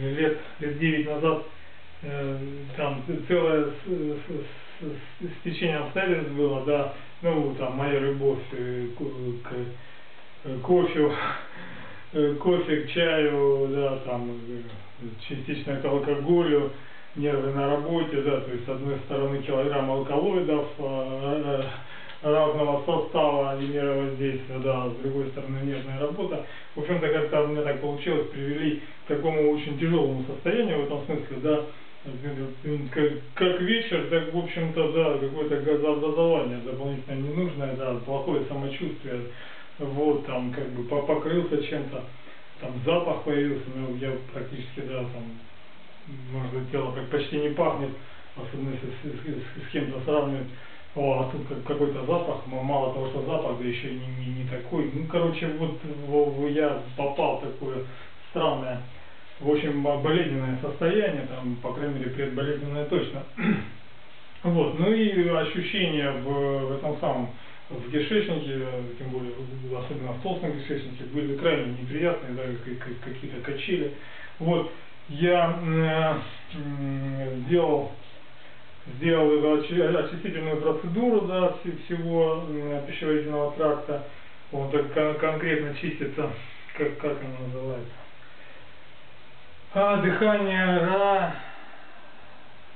лет, лет 9 назад, э, там целое с, с, с, с течением обстоятельств было, да, ну, там, моя любовь э, к, к кофе, кофе, к чаю, да, там, частично к алкоголю, нервы на работе, да, то есть с одной стороны килограмм алкалоидов э, э, разного состава и меры воздействия, да, с другой стороны нервная работа. В общем-то, как-то у меня так получилось, привели к такому очень тяжелому состоянию в этом смысле, да, как, как вечер, так, в общем-то, да, какое-то газообразование дополнительно ненужное, да, плохое самочувствие, вот, там, как бы покрылся чем-то, там, запах появился, ну, я практически, да, там, может быть, тело как почти не пахнет, особенно если с, с, с кем-то сравнивать. О, а тут какой-то запах, мало того, что запах, да еще не, не, не такой. Ну, короче, вот я попал в такое странное, в общем, болезненное состояние, там, по крайней мере, предболезненное точно. Вот, ну и ощущения в, в этом самом, в кишечнике, тем более, особенно в толстом кишечнике, были крайне неприятные, да, какие-то качели. Вот, я э, сделал, сделал очистительную процедуру да, всего пищеварительного тракта. Он так конкретно чистится, как, как она называется. А, дыхание ра.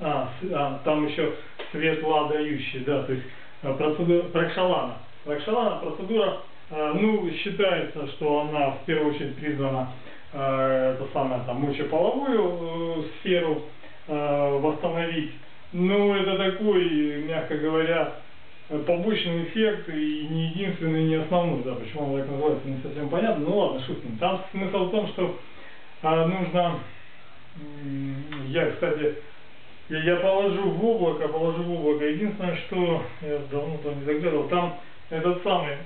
А, а, там еще светла дающий, да, то есть а, процедура Пракшалана. Пракшалана процедура, а, ну, считается, что она в первую очередь призвана Э, это самое, там, мочеполовую э, сферу э, восстановить. Ну, это такой, мягко говоря, побочный эффект и не единственный, не основной, да, почему он так называется, не совсем понятно, ну ладно, шут Там смысл в том, что а, нужно, я, кстати, я, я положу в облако, положу в облако, единственное, что я давно там не заглядывал, там этот самый,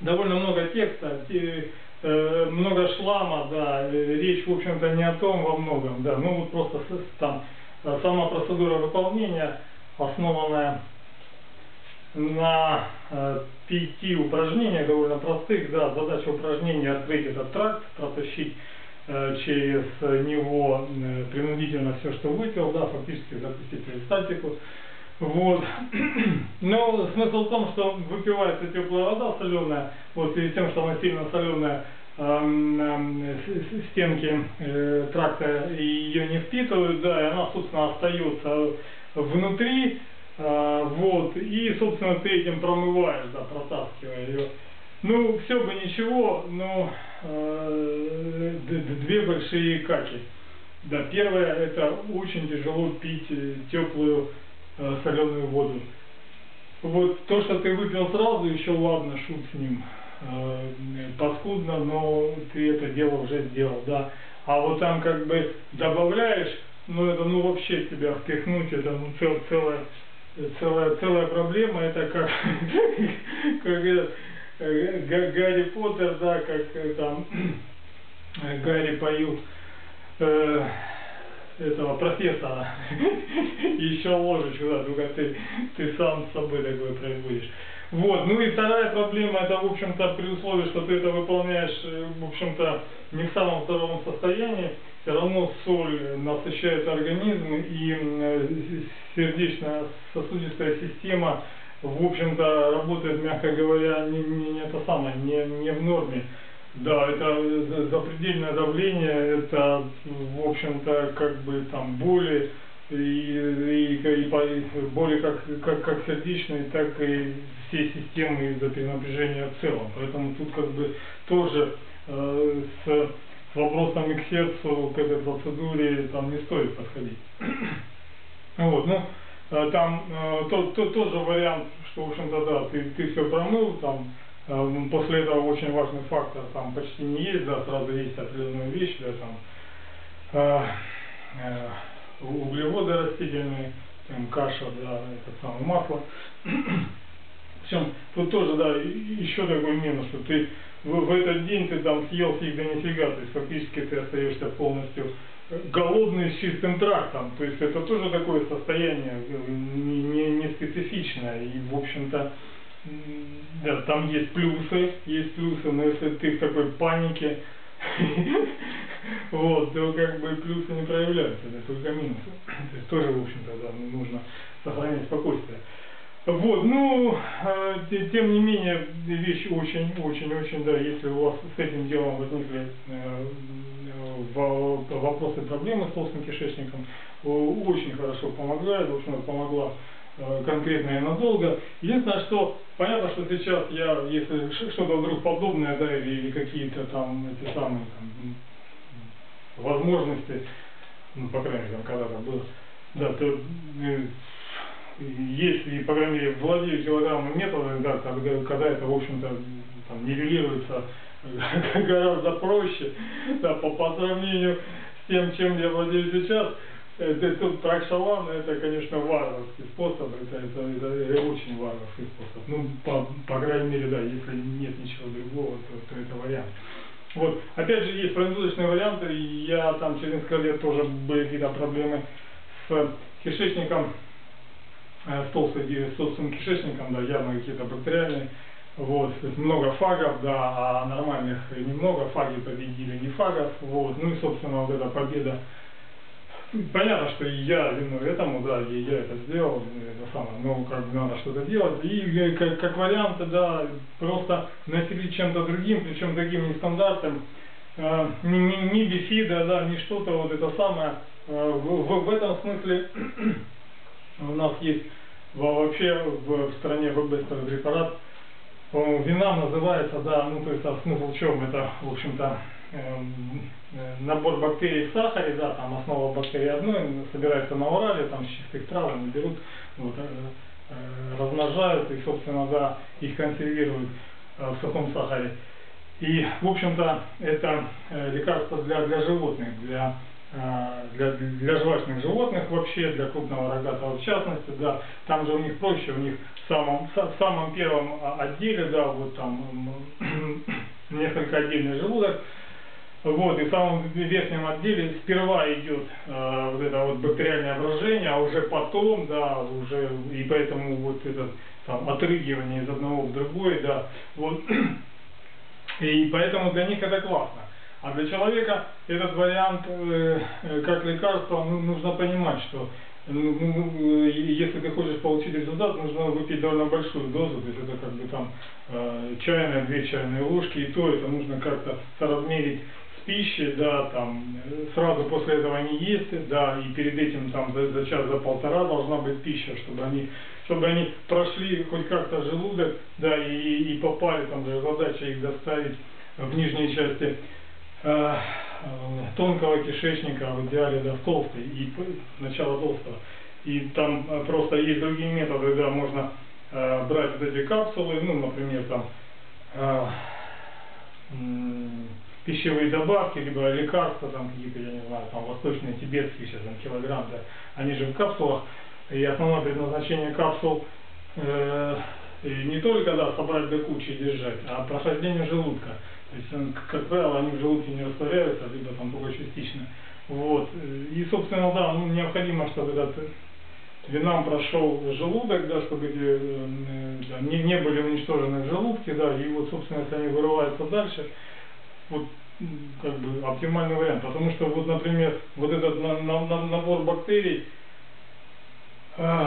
довольно много текста, Э, много шлама, да, речь, в общем-то, не о том во многом, да, ну вот просто там сама процедура выполнения, основанная на э, пяти упражнениях, довольно простых, да, задача упражнения открыть этот тракт, протащить э, через него э, принудительно все, что выпил, да, фактически запустить перистальтику. Вот. Но смысл в том, что выпивается теплая вода соленая, вот в тем, что она сильно соленая, стенки э, тракта ее не впитывают, да, и она, собственно, остается внутри, э, вот, и, собственно, ты этим промываешь, да, протаскивая ее. Ну, все бы ничего, но э, две большие каки. Да, первое, это очень тяжело пить теплую соленую воду. Вот то, что ты выпил сразу, еще ладно, шут с ним. Э, паскудно, но ты это дело уже сделал, да. А вот там как бы добавляешь, ну это ну вообще тебя впихнуть, это ну цел, целая, целая, целая проблема, это как, как этот, э, Гарри Поттер, да, как э, там Гарри поил э, этого профессора, еще ложечку, да, только ты, ты сам с собой такое производишь. Вот. Ну и вторая проблема, это, в общем-то, при условии, что ты это выполняешь, э, в общем-то, не в самом здоровом состоянии, все равно соль насыщает организм, и э, сердечно-сосудистая система, в общем-то, работает, мягко говоря, не, не, не это самое, не, не в норме. Да, это запредельное давление, это, в общем-то, как бы там боли, и, и, и боли как, как, как сердечные, так и все системы из-за перенапряжения в целом. Поэтому тут как бы тоже э, с, с вопросами к сердцу, к этой процедуре там не стоит подходить. вот, ну, э, там э, то, то, тоже вариант, что, в общем-то, да, ты, ты все промыл, там, э, после этого очень важный фактор, там почти не есть, да, сразу есть определенные вещи, да, там, э, э, углеводы растительные, там, каша, да, это самое масло. Причем тут тоже, да, еще такой минус, что ты в, в этот день ты там съел фиг да нифига, то есть фактически ты остаешься полностью голодный с чистым трактом. То есть это тоже такое состояние не, не, не специфичное. И, в общем-то, да, там есть плюсы, есть плюсы, но если ты в такой панике, вот, то как бы плюсы не проявляются, это только минусы. То есть тоже, в общем-то, да, нужно сохранять спокойствие. Вот, ну, э, тем не менее, вещь очень-очень-очень, да, если у вас с этим делом возникли э, вопросы, проблемы с толстым кишечником, очень хорошо помогает, в общем, помогла э, конкретно и надолго. Единственное, что понятно, что сейчас я, если что-то вдруг подобное, да, или, или какие-то там эти самые там, возможности, ну, по крайней мере, когда-то было, да, то если, по крайней мере, владею килограммом метода, да, когда, это, в общем-то, там, нивелируется гораздо проще, да, по, по сравнению с тем, чем я владею сейчас, это, тут тракшалан, это, конечно, варварский способ, это, это, это, это очень варварский способ. Ну, по, по крайней мере, да, если нет ничего другого, то, то это вариант. Вот, опять же, есть промежуточные варианты, я там через несколько лет тоже были какие-то проблемы с кишечником, Э, с толстым, с толстым кишечником, да, явно какие-то бактериальные. Вот, то есть много фагов, да, а нормальных немного, фаги победили не фагов, вот, ну и, собственно, вот эта победа, понятно, что я вину этому, да, и я это сделал, это самое, но как бы надо что-то делать, и как, как вариант, да, просто населить чем-то другим, причем таким нестандартным, э, не, не, не бифида, да, не что-то вот это самое, э, в, в, в этом смысле у нас есть вообще в стране веб-бестовый препарат, по-моему, вина называется, да, ну то есть а смысл в чем? Это, в общем-то, набор бактерий в сахаре, да, там основа бактерий одной, собирается на Урале, там с чистых трав они берут, вот, э, э, размножают и, собственно, да, их консервируют э, в сухом сахаре. И, в общем-то, это лекарство для, для животных, для для, для жвачных животных вообще, для крупного рогатого в частности, да, там же у них проще, у них в самом, в самом первом отделе, да, вот там несколько отдельных желудок, вот, и в самом верхнем отделе сперва идет э, вот это вот бактериальное брожение, а уже потом, да, уже, и поэтому вот это там отрыгивание из одного в другой, да, вот, и поэтому для них это классно. А для человека этот вариант э, э, как лекарство, ну, нужно понимать, что ну, ну, ну если ты хочешь получить результат, нужно выпить довольно большую дозу, то есть это как бы там э, чайная, две чайные ложки, и то это нужно как-то соразмерить с пищей, да, там, сразу после этого не есть, да, и перед этим там за, за час, за полтора должна быть пища, чтобы они, чтобы они прошли хоть как-то желудок, да, и, и попали, там даже задача их доставить в нижней части Э, тонкого кишечника, в идеале да, в толстый, и начало толстого. И там э, просто есть другие методы, да, можно э, брать вот эти капсулы, ну, например, там э, пищевые добавки, либо лекарства, там какие-то, я не знаю, там восточные, тибетские сейчас, там килограмм, да, они же в капсулах, и основное предназначение капсул э, не только, да, собрать до кучи и держать, а прохождение желудка. То есть, как правило, они в желудке не растворяются, либо там только частично. Вот. И, собственно, да, ну, необходимо, чтобы этот винам прошел желудок, да, чтобы эти э, да, не, не были уничтожены в желудке, да, и вот, собственно, если они вырываются дальше, вот как бы оптимальный вариант. Потому что, вот, например, вот этот на, на, на, набор бактерий, э,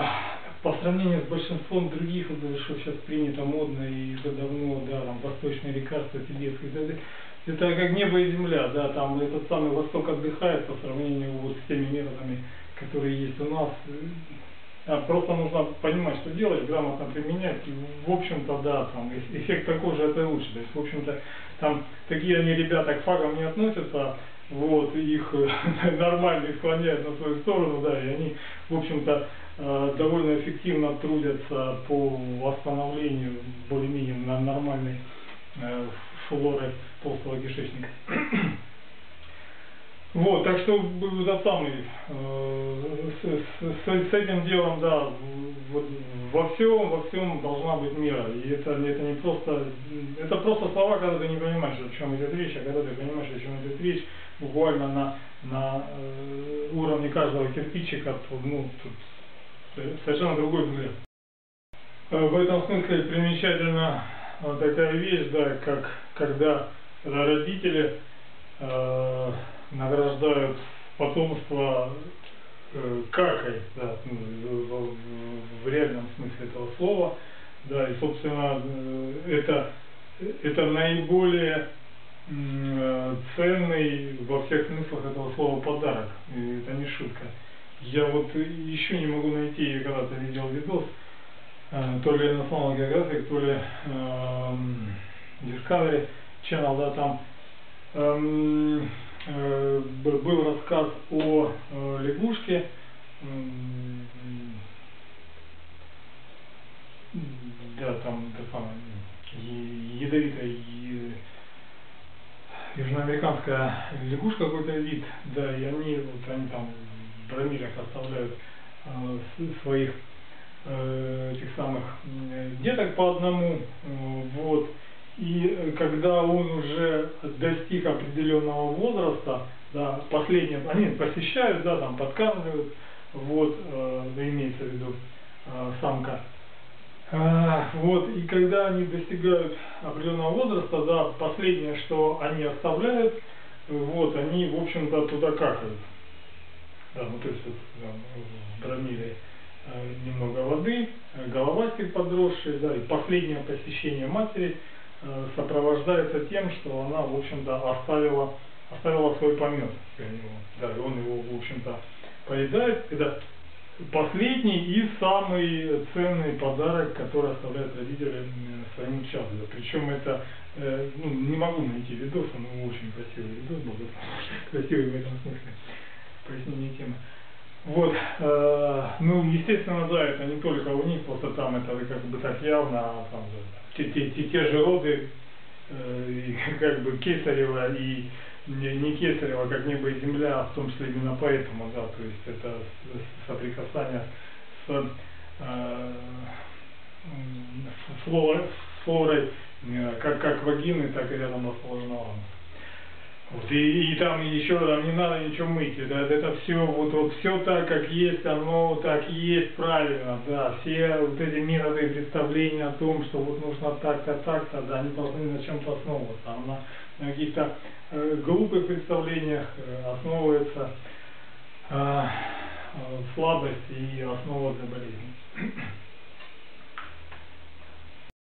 по сравнению с большинством других, вот, что сейчас принято модно и уже давно, да, там, восточные лекарства, тибетские, это, это как небо и земля, да, там этот самый Восток отдыхает по сравнению вот с теми методами, которые есть у нас. А просто нужно понимать, что делать, грамотно применять. В общем-то, да, там эффект такой же, это лучше. То есть, в общем-то, там такие они ребята к фагам не относятся, вот, их нормально склоняют на свою сторону, да, и они, в общем-то, Э, довольно эффективно трудятся по восстановлению более-менее на нормальной э, флоры толстого кишечника. Вот, так что это самый, э, с, с, с этим делом, да, вот во всем, во всем должна быть мера. И это, это не просто, это просто слова, когда ты не понимаешь, о чем идет речь, а когда ты понимаешь, о чем идет речь, буквально на, на э, уровне каждого кирпичика, то, ну, тут совершенно другой взгляд. Э, в этом смысле примечательна такая вещь, да, как когда, когда родители э, награждают потомство э, какой, да, ну, в, в, реальном смысле этого слова, да, и собственно э, это это наиболее э, ценный во всех смыслах этого слова подарок. И это не шутка. Я вот еще не могу найти, я когда-то видел видос, э, то ли National Geographic, то ли э, Discovery Channel, да, там э, э, был рассказ о э, лягушке, да, там, это самое, ядовитая южноамериканская лягушка какой-то вид, да, и они, вот они там в бромилях оставляют э, своих э, этих самых деток по одному, э, вот, и когда он уже достиг определенного возраста, да, последние, они посещают, да, там подкармливают, вот, э, имеется в виду э, самка, а, вот, и когда они достигают определенного возраста, да, последнее, что они оставляют, вот, они, в общем-то, туда какают. Да, ну, то есть, вот, да, бромили э, немного воды, э, головастик подросший, да, и последнее посещение матери э, сопровождается тем, что она, в общем-то, оставила, оставила свой помет. Да, и он его, в общем-то, поедает. Это последний и самый ценный подарок, который оставляют родители своим чаду. Причем это, э, ну, не могу найти видос, но очень красивый видос был, красивый в этом смысле, пояснение темы. Вот, э, ну, естественно, да, это не только у них, просто там это как бы так явно, а там те, те, те, те же роды, э, как бы Кесарева и не, не Кесарева, как небо и земля, в том числе именно поэтому, да, то есть это соприкасание с, э, флорой, флорой э, как, как вагины, так и рядом расположенного вот, и, и там еще там не надо ничего мыть, это, это все, вот, вот все так, как есть, оно так и есть правильно, да, все вот эти методы представления о том, что вот нужно так-то, так-то, да, они должны на чем-то основываться, а на, каких-то э, глупых представлениях э, основывается э, слабость и основа для болезни.